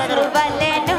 వలెను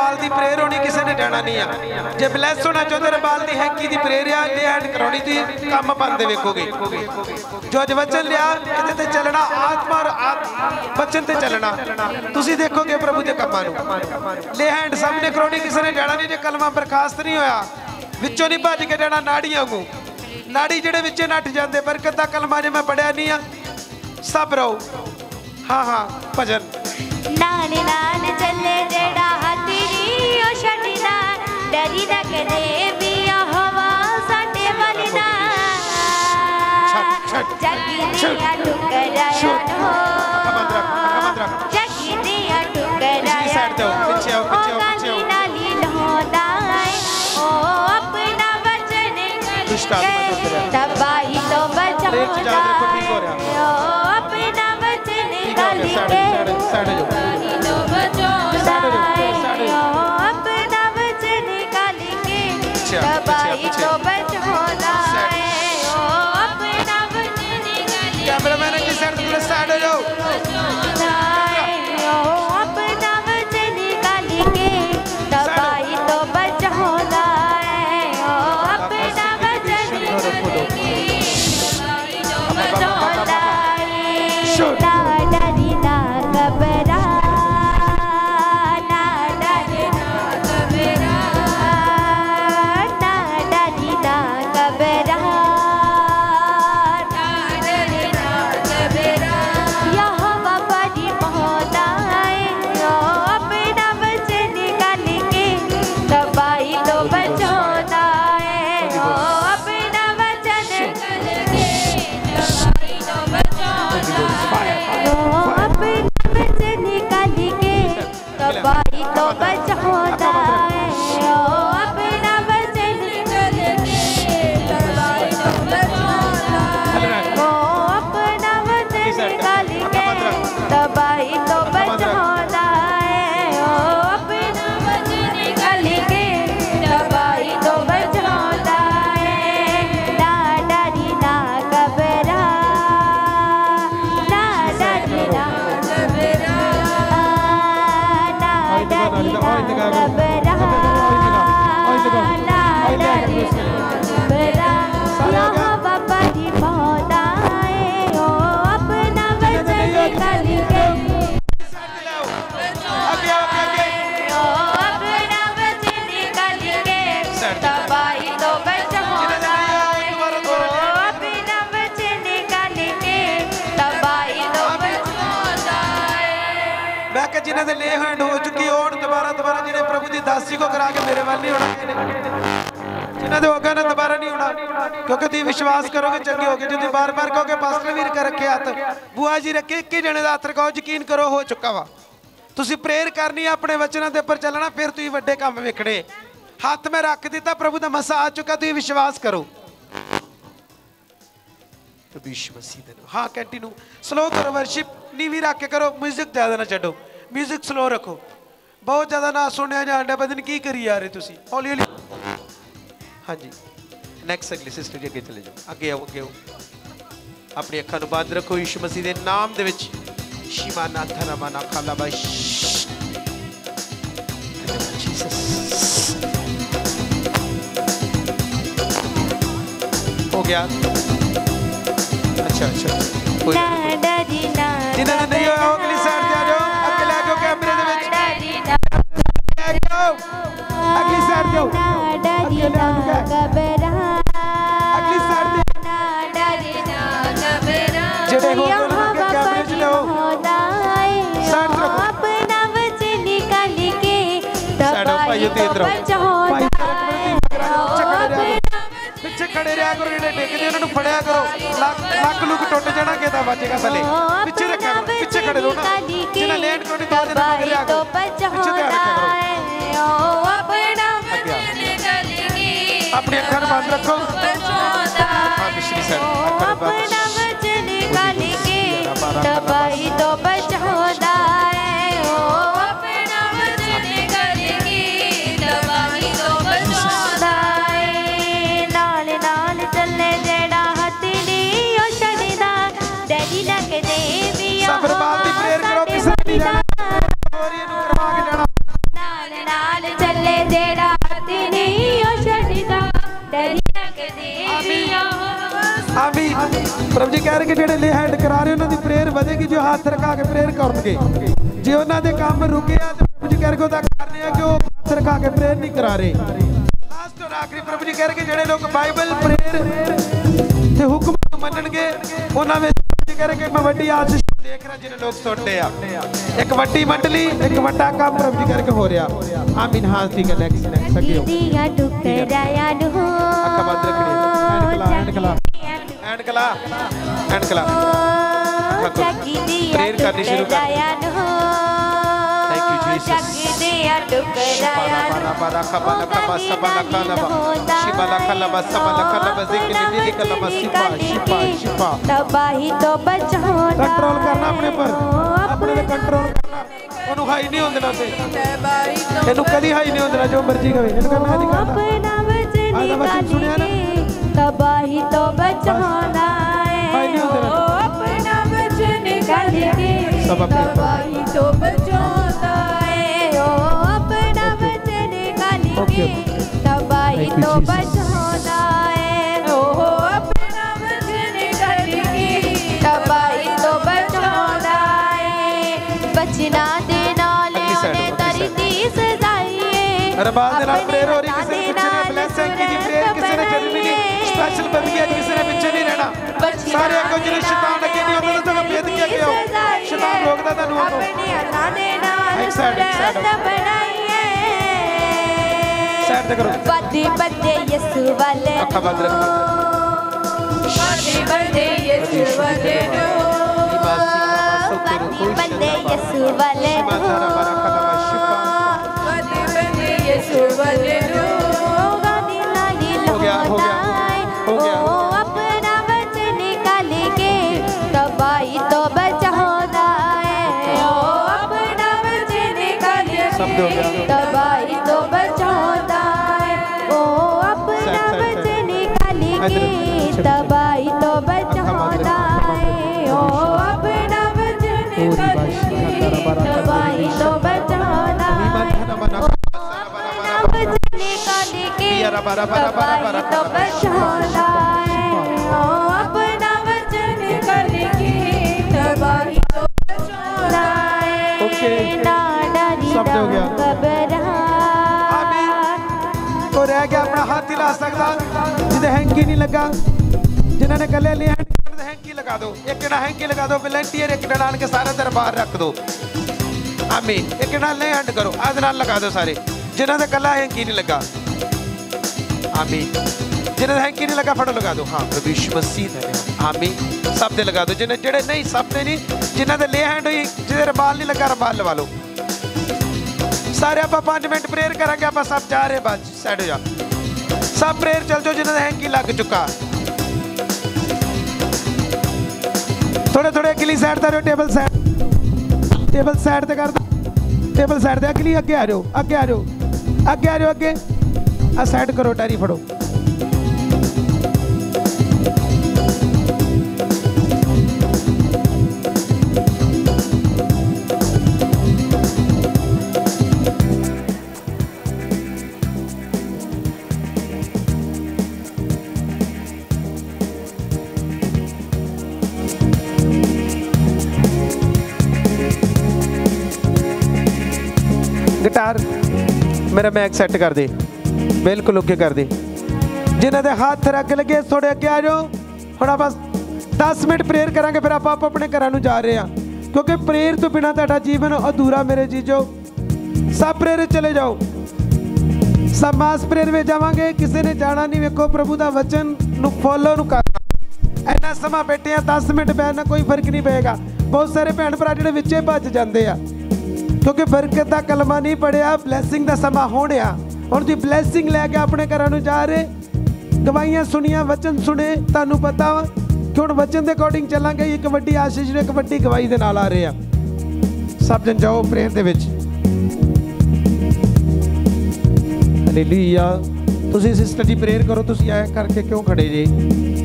ਰਬਾਲ ਦੀ ਪ੍ਰੇਅਰ ਹੋਣੀ ਕਿਸੇ ਨੇ ਜਾਣਾ ਨਹੀਂ ਆ। ਜੇ ਬਲੈਸ ਹੋਣਾ ਚਾਹੁੰਦੇ ਰਬਾਲ ਦੀ ਹੈਂਕੀ ਦੀ ਪ੍ਰੇਅਰ ਆ ਲੈ ਐਂਡ ਕਰਾਉਣੀ ਦੀ ਕੰਮ ਬੰਦੇ ਵੇਖੋਗੇ। ਜੋ ਅੱਜ ਵਚਨ ਲਿਆ ਇਹਦੇ ਤੇ ਚੱਲਣਾ, ਆਤਮਾ ਔਰ ਵਚਨ ਤੇ ਚੱਲਣਾ। ਤੁਸੀਂ ਦੇਖੋਗੇ ਪ੍ਰਭੂ ਦੇ ਕੰਮਾਂ ਨੂੰ। ਲੈ ਹੈਂਡ ਸਭ ਕਰਾਉਣੀ, ਕਿਸੇ ਨੇ ਜਾਣਾ ਨਹੀਂ, ਜੇ ਕਲਮਾ ਬਰਖਾਸਤ ਨਹੀਂ ਹੋਇਆ। ਵਿੱਚੋਂ ਨਹੀਂ ਭੱਜ ਕੇ ਜਾਣਾ, ਨਾੜੀਆਂ ਨੂੰ ਨਾੜੀ ਜਿਹੜੇ ਵਿੱਚੇ ਨੱਠ ਜਾਂਦੇ, ਬਰਕਤ ਦਾ ਕਲਮਾ ਜੇ ਮੈਂ ਪੜਿਆ ਨਹੀਂ ਆ, ਸਭ ਰਹੋ। ਹਾਂ ਹਾਂ, ਭਜਨ। ਨਾਲ ਨਾਲ ਆਤਮਾ ਤੋਂ 와이더가자화다 에. ਜਿਨ੍ਹਾਂ ਦੇ ਲੇ ਹੈਂਡ ਹੋ ਚੁੱਕੀ ਹੋਣ ਦੁਬਾਰਾ ਦੁਬਾਰਾ ਜਿਹੜੇ ਪ੍ਰਭੂ ਦੀ ਦਾਸੀ ਕੋ ਕਰਾ ਕੇ ਮੇਰੇ ਵੱਲ ਨਹੀਂ ਹੋਣਾ। ਜਿਨ੍ਹਾਂ ਦੇ ਹੋ ਗਏ ਦੁਬਾਰਾ ਨਹੀਂ ਹੋਣਾ। ਕਿਉਂਕਿ ਤੁਸੀਂ ਵਿਸ਼ਵਾਸ ਕਰੋਗੇ, ਚੰਗੇ ਹੋਗੇ। ਜੇ ਤੁਸੀਂ ਬਾਰ-ਬਾਰ ਕਹੋਗੇ, ਪਾਸਟਰ ਵੀਰ ਕਰ ਰੱਖੇ ਹੱਥ। ਬੂਆ ਜੀ ਰੱਖੇ, ਇੱਕ ਹੀ ਜਣੇ ਦਾ ਹੱਥ ਰਖਾਓ ਯਕੀਨ ਕਰੋ, ਹੋ ਚੁੱਕਾ ਵਾ। ਤੁਸੀਂ ਪ੍ਰੇਅਰ ਕਰਨੀ ਆਪਣੇ ਵਚਨਾਂ ਦੇ ਉੱਪਰ ਚੱਲਣਾ, ਫਿਰ ਤੁਸੀਂ ਵੱਡੇ ਕੰਮ ਵੇਖਣੇ। ਹੱਥ ਮੈਂ ਰੱਖ ਦਿੱਤਾ, ਪ੍ਰਭੂ ਦਾ ਮਸਾ ਆ ਚੁੱਕਾ, ਤੁਸੀਂ ਵਿਸ਼ਵਾਸ ਕਰੋ। ਪ੍ਰਭੂ ਮਸੀਹ ਦੇ ਹਾਂ ਕੰਟੀਨਿਊ ਸਲੋ ਕਰੋ ਵਰਸ਼ਿਪ ਨੀਵੀਂ ਰੱਖ ਕੇ ਕਰੋ। 뮤직 ਜ਼ਿਆਦਾ ਨਾ ਛੱਡੋ। ਮਿਊਜ਼ਿਕ ਸਲੋ ਰੱਖੋ। ਬਹੁਤ ਜ਼ਿਆਦਾ ਨਾ ਸੁਣਿਆ ਜਾਂ ਅੰਡਾ ਬਦਨ ਕੀ ਕਰੀ ਜਾ ਰਹੇ ਤੁਸੀਂ। ਹੌਲੀ ਹੌਲੀ। ਹਾਂਜੀ। ਨੈਕਸਟ ਅਗਲੀ ਸਿਸਟਰ ਜੀ ਅੱਗੇ ਚਲੇ ਜਾਓ। ਅੱਗੇ ਆਓ ਅੱਗੇ ਆਓ। ਆਪਣੀ ਅੱਖਾਂ ਨੂੰ ਬੰਦ ਰੱਖੋ ਯਿਸੂ ਮਸੀਹ ਦੇ ਨਾਮ ਦੇ ਵਿੱਚ। ਸ਼ਿਮਾਨਾ ਥਰਮਾਨਾ ਖਾਲਾਬਸ਼ ਜੀਸਸ ਹੋ ਗਿਆ। ਅੱਛਾ ਅੱਛਾ। ਕੋਈ ਦਾਦਾ ਜੀ ਨਾ ਜਿਨ੍ਹਾਂ ਨੇ ਨਹੀਂ ਹੋਇਆ ਉਹ ਅਗਲੀ ਸਾਈਡ ਦਿਓ ਅੱਗੇ ਲੈ ਆਉਂਗਾ ਘਬਰਾ ਅਗਲੀ ਸਾਈਡ ਦੇ ਨਾ ਡਰਨਾ ਘਬਰਾ ਜਿਹੜੇ ਹੋ ਕੈਮਰੇ ਚ ਲਓ ਸਾਈਡ ਰੱਖੋ ਆਪਣਾ ਵਚਨ ਨਿਕਾਲ ਕੇ ਸਾਡਾ ਭਾਈ ਤੇ ਇਧਰ ਭਾਈ ਪਿੱਛੇ ਖੜੇ ਰਿਹਾ ਕਰੋ ਜਿਹੜੇ ਡਿੱਗਦੇ ਉਹਨਾਂ ਨੂੰ ਫੜਿਆ ਕਰੋ ਲੱਕ ਲੁੱਕ ਟੁੱਟ ਜਾਣਾ ਕਿਤਾ ਬਚੇਗਾ ਥੱਲੇ ਪਿੱਛੇ ਰੱਖਿਆ ਕਰੋ ਪਿੱਛੇ ਖੜੇ ਰਹੋ ਨਾ ਜਿਹਨਾਂ ਲੈਂਡ ਟੁੱਟੀ ਤੋਂ ਜਿਹਨਾਂ ਮਗਰ ਰਿਹਾ ਕਰੋ ਪਿੱਛੇ ਧਿਆਨ ਰੱਖਿਆ ਕਰੋ ਆਪਣੇ ਅੱਖਾਂ ਬੰਦ ਰੱਖੋ। ਆਪਣਾ ਵਚਨ ਗਾਲ ਕੇ ਤਬਾਹੀ ਤੋਂ ਬਚਾਉਂਦਾ। ਜਿਹੜੇ ਲੈ ਹੈਂਡ ਕਰਾ ਰਹੇ ਉਹਨਾਂ ਦੀ ਪ੍ਰੇਅਰ ਵਧੇਗੀ ਜੋ ਹੱਥ ਰਖਾ ਕੇ ਪ੍ਰੇਅਰ ਕਰਨਗੇ। ਜੇ ਉਹਨਾਂ ਦੇ ਕੰਮ ਰੁਕੇ ਆ ਤੇ ਪ੍ਰਭੂ ਜੀ ਕਰਕੇ ਉਹਦਾ ਕਰਨੇ ਆ ਕਿ ਉਹ ਹੱਥ ਰਖਾ ਕੇ ਪ੍ਰੇਅਰ ਨਹੀਂ ਕਰਾ ਰਹੇ। ਲਾਸਟ ਔਰ ਆਖਰੀ ਪ੍ਰਭੂ ਜੀ ਕਰਕੇ ਜਿਹੜੇ ਲੋਕ ਬਾਈਬਲ ਪ੍ਰੇਅਰ ਤੇ ਹੁਕਮ ਨੂੰ ਮੰਨਣਗੇ ਉਹਨਾਂ ਵਿੱਚ ਪ੍ਰਭੂ ਜੀ ਕਰਕੇ ਮੈਂ ਵੱਡੀ ਆਸ਼ੀਸ਼ ਦੇਖ ਰਿਹਾ ਜਿਹੜੇ ਲੋਕ ਸੁਣਦੇ ਆ। ਇੱਕ ਵੱਡੀ ਮੰਡਲੀ ਇੱਕ ਵੱਡਾ ਕੰਮ ਪ੍ਰਭੂ ਜੀ ਕਰਕੇ ਹੋ ਰਿਹਾ। ਆਮੀਨ ਹਾਂ ਠੀਕ ਹੈ ਨੈਕਸਟ ਨੈਕਸਟ ਅੱਗੇ ਹੋ। ਦੀਆਂ ਟੁਕੜਾਇਆ ਨੂੰ ਅੱਖਾਂ ਬੰਦ ਲਾ। ਐਂਡ ਕਲਾ ਚੱਕੀ ਦੀਆਂ Prayer ਕਰਨੀ ਸ਼ੁਰੂ ਕਰ। ਟੁਕੜਾਇਆ ਨੂੰ Thank you, Jesus. ਚੱਕੀ ਦੀਆਂ ਟੁਕੜਾਇਆ ਨੂੰ ਬਾਰਾ ਖਬਲਾ ਕਬਾ ਸਬਲਾ ਕਲਬਾ ਸ਼ਿਬਲਾ ਕਲਬਾ ਸਬਲਾ ਕਲਬਾ ਜ਼ਿਕਰ ਨੀਲੀ ਕਲਬਾ ਸ਼ਿਫਾ ਸ਼ਿਫਾ ਸ਼ਿਫਾ ਤਬਾਹੀ ਤੋਂ ਬਚਾਉਣਾ ਕੰਟਰੋਲ ਕਰਨਾ ਆਪਣੇ ਪਰ ਆਪਣੇ ਤੇ ਕੰਟਰੋਲ ਕਰਨਾ ਉਹਨੂੰ ਹਾਈ ਨਹੀਂ ਹੁੰਦੇ ਨਾ ਤੇ ਇਹਨੂੰ ਕਦੀ ਹਾਈ ਨਹੀਂ ਹੁੰਦੇ ਜੋ ਮਰਜ਼ੀ ਕਵੇ ਇਹਨੂੰ ਕਹਿੰਦਾ ਮੈਂ ਨਹੀਂ ਕਰਦਾ ਆਪਣਾ ਵਚਨ ਆਹ ਤਾਂ ਵਚਨ ਸੁਣਿਆ ਨਾ? ਤਬਾਹੀ ਤੋਂ ਬਚਾਉਣਾ ਹਾਏ ਹੈ ਆਪਣਾ ਸਭ ਆਪਣੇ ਆਪ। ਤਬਾਹੀ ਤੋਂ ਬਚਾਉਣਾ ਹੈ ਉਹ ਆਪਣਾ ਨਿਕਾਲੀ Okay, okay. ਤਬਾਹੀ ਤੋਂ Jesus. ਬੰਦਗੀ ਅੱਜ ਕਿਸੇ ਨੇ ਪਿੱਛੇ ਨਹੀਂ ਰਹਿਣਾ। ਸਾਰੇ ਅੱਗੋਂ ਜਿਹੜੇ ਸ਼ੈਤਾਨ ਅੱਗੇ ਨਹੀਂ ਆਉਂਦੇ ਤਾਂ ਭੇਦ ਕੇ ਅੱਗੇ ਆਓ। ਸ਼ੈਤਾਨ ਰੋਕਦਾ ਤੁਹਾਨੂੰ ਉਹਨੂੰ ਆਪਣੇ ਹੱਥਾਂ ਦੇ ਨਾਲ ਇੱਕ side, ਇੱਕ. ਸੂਰਤ ਬਣਾਈਏ। ਸਾਈਡ ਤੇ ਕਰੋ। ਵੱਧੇ ਵੱਧੇ ਯਿਸੂ ਵਾਲੇ ਅੱਖਾਂ ਬੰਦ ਰੱਖੋ। ਵੱਧੇ ਵੱਧੇ ਯਿਸੂ ਵਾਲੇ ਵੱਧੇ ਵੱਧੇ ਯਿਸੂ ਵਾਲੇ ਵੱਧੇ ਵੱਧੇ ਯਿਸੂ ਵਾਲੇ ਗਾਦੀ ਕੇ ਪਿੱਛੇ, ਤਬਾਈ ਤੋਂ ਬਚਾਉਂਦਾ ਅੱਖਾਂ ਬੰਦ ਹੈ ਉਹ ਆਪਣਾ ਵਚਨ ਨਿਕਾਲ ਕੇ ਤਬਾਈ ਤੋਂ ਬਚਾਉਂਦਾ ਹੈ ਵਚਨ ਨਿਕਾਲ ਕੇ ਤਬਾਈ ਤੋਂ ਬਚਾਉਂਦਾ ਹੈ ਉਹ ਆਪਣਾ ਵਚਨ ਨਿਕਾਲ ਕੇ ਤਬਾਈ ਤੋਂ ਜਿਨ੍ਹਾਂ ਨੇ ਕੱਲੇ ਲਿਆ ਹੈਂਡ ਹੈਂਕੀ ਲਗਾ ਦਿਓ, ਇੱਕ ਨਾ ਹੈਂਕੀ ਲਗਾ ਦਿਓ ਵਲੰਟੀਅਰ ਇੱਕ ਨਾਲ ਕੇ ਸਾਰਾ ਦਰਬਾਰ ਰੱਖ ਦਿਓ। ਆਮੀਨ ਇੱਕ ਨਾਲ ਲੈ ਹੈਂਡ ਕਰੋ ਆਦ ਨਾਲ ਲਗਾ ਦਿਓ ਸਾਰੇ। ਜਿਨ੍ਹਾਂ ਦਾ ਕੱਲਾ ਹੈਂਕੀ ਨਹੀਂ ਲੱਗਾ। ਆਮੀਨ ਜਿਨ੍ਹਾਂ ਦਾ ਹੈਂਕੀ ਨਹੀਂ ਲੱਗਾ, ਫੜੋ ਲਗਾ ਦਿਓ। ਹਾਂ, ਪ੍ਰਭੂ ਯਿਸੂ ਮਸੀਹ ਦਾ ਆਮੀਨ ਸਭ ਦੇ ਲਗਾ ਦਿਓ। ਜਿਹਨੇ ਜਿਹੜੇ ਨਹੀਂ, ਸਭ ਦੇ ਨਹੀਂ, ਜਿਨ੍ਹਾਂ ਦੇ ਲੈ ਹੈਂਡ ਹੋਈ, ਜਿਹਦੇ ਰਬਾਲ ਨਹੀਂ ਲੱਗਾ ਰਬਾਲ ਲਵਾ ਲਓ। ਸਾਰੇ ਆਪਾਂ 5 ਮਿੰਟ ਪ੍ਰੇਅਰ ਕਰਾਂਗੇ, ਆਪਾਂ ਸਭ ਜਾ ਰਹੇ ਬਾਅਦ ਸਾਈਡ ਹੋ ਜਾ। ਸਭ ਪ੍ਰੇਅਰ ਚੱਲ ਜਾਓ, ਜਿਨ੍ਹਾਂ ਦਾ ਹੈਂਕੀ ਲੱਗ ਚੁੱਕਾ। ਥੋੜੇ ਥੋੜੇ ਅਗਲੀ ਸਾਈਡ ਤੇ ਰਹੋ ਟੇਬਲ ਸਾਈਡ ਟੇਬਲ ਸਾਈਡ ਤੇ ਕਰ ਦਿਓ ਟੇਬਲ ਸਾਈਡ ਤੇ ਅਗਲੀ, ਅੱਗੇ ਆ ਜਾਓ, ਅੱਗੇ ਆ ਜਾਓ, ਅੱਗੇ ਆ ਜਾਓ, ਅੱਗੇ। ਆ ਸਾਈਡ ਕਰੋ ਟੈਰੀ ਫੜੋ। ਗਿਟਾਰ ਮੇਰਾ ਮੈਕ ਸੈੱਟ ਕਰ ਦੇ। ਬਿਲਕੁਲ ਓਕੇ ਕਰ ਦੇ। ਜਿਨ੍ਹਾਂ ਦੇ ਹੱਥ ਰੱਖ ਲਗੇ ਥੋੜੇ ਅੱਗੇ ਆ ਜਾਓ ਹੁਣ ਆਪਾਂ 10 ਮਿੰਟ ਪ੍ਰੇਅਰ ਕਰਾਂਗੇ, ਫਿਰ ਆਪਾਂ ਆਪੋ ਆਪਣੇ ਘਰਾਂ ਨੂੰ ਜਾ ਰਹੇ ਹਾਂ। ਕਿਉਂਕਿ ਪ੍ਰੇਅਰ ਤੋਂ ਬਿਨਾ ਤੁਹਾਡਾ ਜੀਵਨ ਅਧੂਰਾ ਮੇਰੇ ਜੀਜੋ। ਸਭ ਪ੍ਰੇਅਰ ਚਲੇ ਜਾਓ। ਸਭ ਮਾਸ ਪ੍ਰੇਅਰ ਵਿੱਚ ਜਾਵਾਂਗੇ। ਕਿਸੇ ਨੇ ਜਾਣਾ ਨਹੀਂ, ਵੇਖੋ ਪ੍ਰਭੂ ਦਾ ਵਚਨ ਨੂੰ ਫੋਲੋ ਨੂੰ ਕਰਨਾ। ਇੰਨਾ ਸਮਾਂ ਬੈਠੇ ਆ 10 ਮਿੰਟ ਬੈਠਣਾ ਕੋਈ ਫ਼ਰਕ ਨਹੀਂ ਪਏਗਾ। ਬਹੁਤ ਸਾਰੇ ਭੈਣ ਭਰਾ ਜਿਹੜੇ ਵਿੱਚੇ ਭੱਜ ਜਾਂਦੇ ਆ। ਕਿਉਂਕਿ ਬਰਕਤ ਦਾ ਕਲਮਾ ਨਹੀਂ ਪੜਿਆ ਬਲੇਸਿੰਗ ਦਾ ਸਮਾਂ ਹੋਣਿਆ ਹੁਣ ਤੁਸੀਂ ਬਲੇਸਿੰਗ ਲੈ ਕੇ ਆਪਣੇ ਘਰਾਂ ਨੂੰ ਜਾ ਰਹੇ, ਗਵਾਹੀਆਂ ਸੁਣੀਆਂ, ਵਚਨ ਸੁਣੇ, ਤੁਹਾਨੂੰ ਪਤਾ ਵਾ ਕਿ ਹੁਣ ਵਚਨ ਦੇ ਅਕੋਰਡਿੰਗ ਚੱਲਾਂਗੇ, ਇੱਕ ਵੱਡੀ ਆਸ਼ੀਸ਼ ਨੇ ਇੱਕ ਵੱਡੀ ਗਵਾਹੀ ਦੇ ਨਾਲ ਆ ਰਹੇ ਆ। ਸਭ ਜਨ ਜਾਓ ਪ੍ਰੇਅਰ ਦੇ ਵਿੱਚ। ਹਾਲੇਲੂਇਆ ਤੁਸੀਂ ਸਿਸਟਰ ਜੀ ਪ੍ਰੇਅਰ ਕਰੋ, ਤੁਸੀਂ ਆਇਆ ਕਰਕੇ ਕਿਉਂ ਖੜੇ ਜੇ?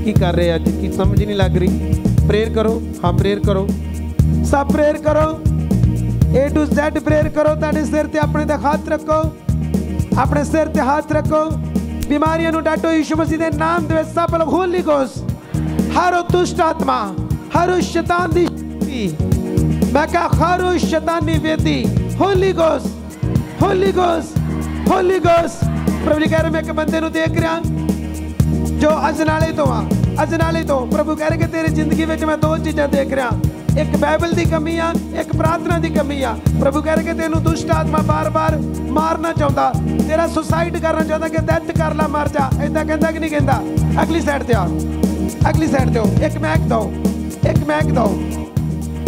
ਕੀ ਕਰ ਰਹੇ ਅੱਜ? ਕੀ ਸਮਝ ਨਹੀਂ ਲੱਗ ਰਹੀ? ਪ੍ਰੇਅਰ ਕਰੋ। ਹਾਂ ਪ੍ਰੇਅਰ ਕਰੋ। ਸਭ ਪ੍ਰੇਅਰ ਕਰੋ। A to Z ਪ੍ਰੇਅਰ ਕਰੋ, ਤੁਹਾਡੇ ਸਿਰ ਤੇ ਆਪਣੇ ਤੇ ਹੱਥ ਰੱਖੋ। ਆਪਣੇ ਸਿਰ ਤੇ ਹੱਥ ਰੱਖੋ। ਬਿਮਾਰੀਆਂ ਨੂੰ ਡਾਟੋ ਯਿਸੂ ਮਸੀਹ ਦੇ ਨਾਮ ਦੇ ਵਿੱਚ ਸਭ ਲੋਕ ਹੋਲੀ ਗੋਸ ਹਰ ਉਹ ਦੁਸ਼ਟ ਆਤਮਾ, ਹਰ ਉਸ ਸ਼ੈਤਾਨ ਦੀ ਸ਼ਕਤੀ। ਮੈਂ ਕਹਾ, ਹਰ ਉਸ ਸ਼ੈਤਾਨੀ ਵੇਦੀ। ਹੋਲੀ ਗੋਸ ਹੋਲੀ ਗੋਸ ਹੋਲੀ ਗੋਸ ਪ੍ਰਭੂ ਜੀ ਕਹਿ ਰਹੇ, ਮੈਂ ਇੱਕ ਬੰਦੇ ਨੂੰ ਦੇਖ ਰਿਹਾ ਜੋ ਅਜਨਾਲੇ ਤੋਂ ਆ, ਅਜਨਾਲੇ ਤੋਂ। ਪ੍ਰਭੂ ਕਹਿ ਰਹੇ ਕਿ ਤੇਰੀ ਜ਼ਿੰਦਗੀ ਵਿੱਚ ਮੈਂ ਦੋ ਚੀਜ਼ਾਂ ਦੇਖ ਰਿਹਾ। ਇੱਕ ਬਾਈਬਲ ਦੀ ਕਮੀ ਆ ਇੱਕ ਪ੍ਰਾਰਥਨਾ ਦੀ ਕਮੀ ਆ। ਪ੍ਰਭੂ ਕਹਿ ਰਹੇ ਕਿ ਤੈਨੂੰ ਦੁਸ਼ਟ ਆਤਮਾ ਬਾਰ-ਬਾਰ ਮਾਰਨਾ ਚਾਹੁੰਦਾ। ਤੇਰਾ ਸੁਸਾਈਡ ਕਰਨਾ ਚਾਹੁੰਦਾ ਕਿ ਡੈਥ ਕਰ ਲੈ ਮਰ ਜਾ। ਐਦਾਂ ਕਹਿੰਦਾ ਕਿ ਨਹੀਂ ਕਹਿੰਦਾ। ਅਗਲੀ ਸਾਈਡ ਤੇ ਆ। ਅਗਲੀ ਸਾਈਡ ਤੇ ਹੋ। ਇੱਕ ਮੈਕ ਦੋ। ਇੱਕ ਮੈਕ ਦੋ।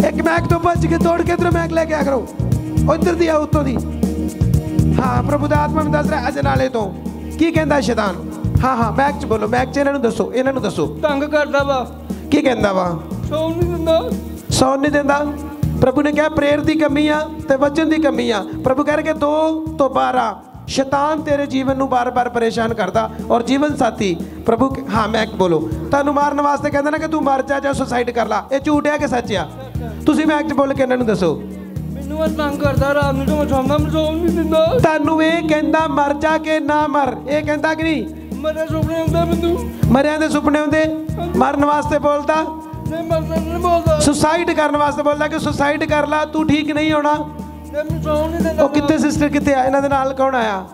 ਇੱਕ ਮੈਕ ਤੋਂ ਬਚ ਕੇ ਤੋੜ ਕੇ ਇਧਰ ਮੈਕ ਲੈ ਕੇ ਆ ਕਰੋ। ਉਧਰ ਦੀ ਆ ਉੱਤੋਂ ਦੀ। ਹਾਂ ਪ੍ਰਭੂ ਦਾ ਆਤਮਾ ਮੈਨੂੰ ਦੱਸ ਰਿਹਾ ਅਜਨਾਲੇ ਤੋਂ। ਕੀ ਕਹਿੰਦਾ ਸ਼ੈਤਾਨ? ਹਾਂ ਹਾਂ ਮੈਕ ਚ ਬੋਲੋ। ਮੈਕ ਚ ਇਹਨਾਂ ਨੂੰ ਦੱਸੋ ਇਹਨਾਂ ਨੂੰ ਦੱਸੋ। ਤੰਗ ਕਰਦਾ ਵਾ। ਕੀ ਕਹਿੰਦਾ ਵਾ? ਸੌਣ ਨਹੀਂ ਦਿੰਦਾ। ਸੌਣ ਨਹੀਂ ਦਿੰਦਾ। ਪ੍ਰਭੂ ਨੇ ਕਿਹਾ ਪ੍ਰੇਰ ਦੀ ਕਮੀ ਆ ਤੇ ਵਚਨ ਦੀ ਕਮੀ ਆ। ਪ੍ਰਭੂ ਕਹਿ ਰਿਹਾ ਕਿ 2 ਤੋਂ 12 ਸ਼ੈਤਾਨ ਤੇਰੇ ਜੀਵਨ ਨੂੰ ਬਾਰ-ਬਾਰ ਪਰੇਸ਼ਾਨ ਕਰਦਾ ਔਰ ਜੀਵਨ ਸਾਥੀ ਪ੍ਰਭੂ ਹਾਂ ਮੈਂ ਬੋਲੋ। ਤੁਹਾਨੂੰ ਮਾਰਨ ਵਾਸਤੇ ਕਹਿੰਦਾ ਨਾ ਕਿ ਤੂੰ ਮਰ ਜਾ ਜਾਂ ਸੁਸਾਈਡ ਕਰ ਲੈ। ਇਹ ਝੂਠ ਹੈ ਕਿ ਸੱਚ ਆ? ਤੁਸੀਂ ਮੈਕ ਚ ਬੋਲ ਕੇ ਇਹਨਾਂ ਨੂੰ ਦੱਸੋ। ਮੈਨੂੰ ਇਹ ਤੰਗ ਕਰਦਾ ਰਾਤ ਨੂੰ ਮੈਂ ਸੌਂਦਾ ਮੈਂ ਸੌਣ ਨਹੀਂ ਦਿੰਦਾ। ਤੁਹਾਨੂੰ ਇਹ ਕਹਿੰਦਾ ਮਰ ਜਾ ਕੇ ਨਾ ਮਰ। ਇਹ ਕਹਿੰਦਾ ਕਿ ਨਹੀਂ? ਮੇਰੇ ਸੁਪਨੇ ਹੁੰਦਾ ਮੈਨੂੰ। ਮਰਿਆਂ ਦੇ ਸੁਪਨੇ ਹੁੰਦੇ। ਮਰਨ ਵਾਸਤੇ ਬੋਲਦਾ। ਨਹੀਂ ਮਰਦਾ ਨਹੀਂ ਬੋਲਦਾ। ਸੁਸਾਈਡ ਕਰਨ ਵਾਸਤੇ ਬੋਲਦਾ ਕਿ ਸੁਸਾਈਡ ਕਰ ਲੈ ਤੂੰ ਠੀਕ ਨਹੀਂ ਹੋਣਾ। ਉਹ ਕਿੱਥੇ ਸਿਸਟਰ ਕਿੱਥੇ ਆ? ਇਹਨਾਂ ਦੇ ਨਾਲ ਕੌਣ ਆਇਆ?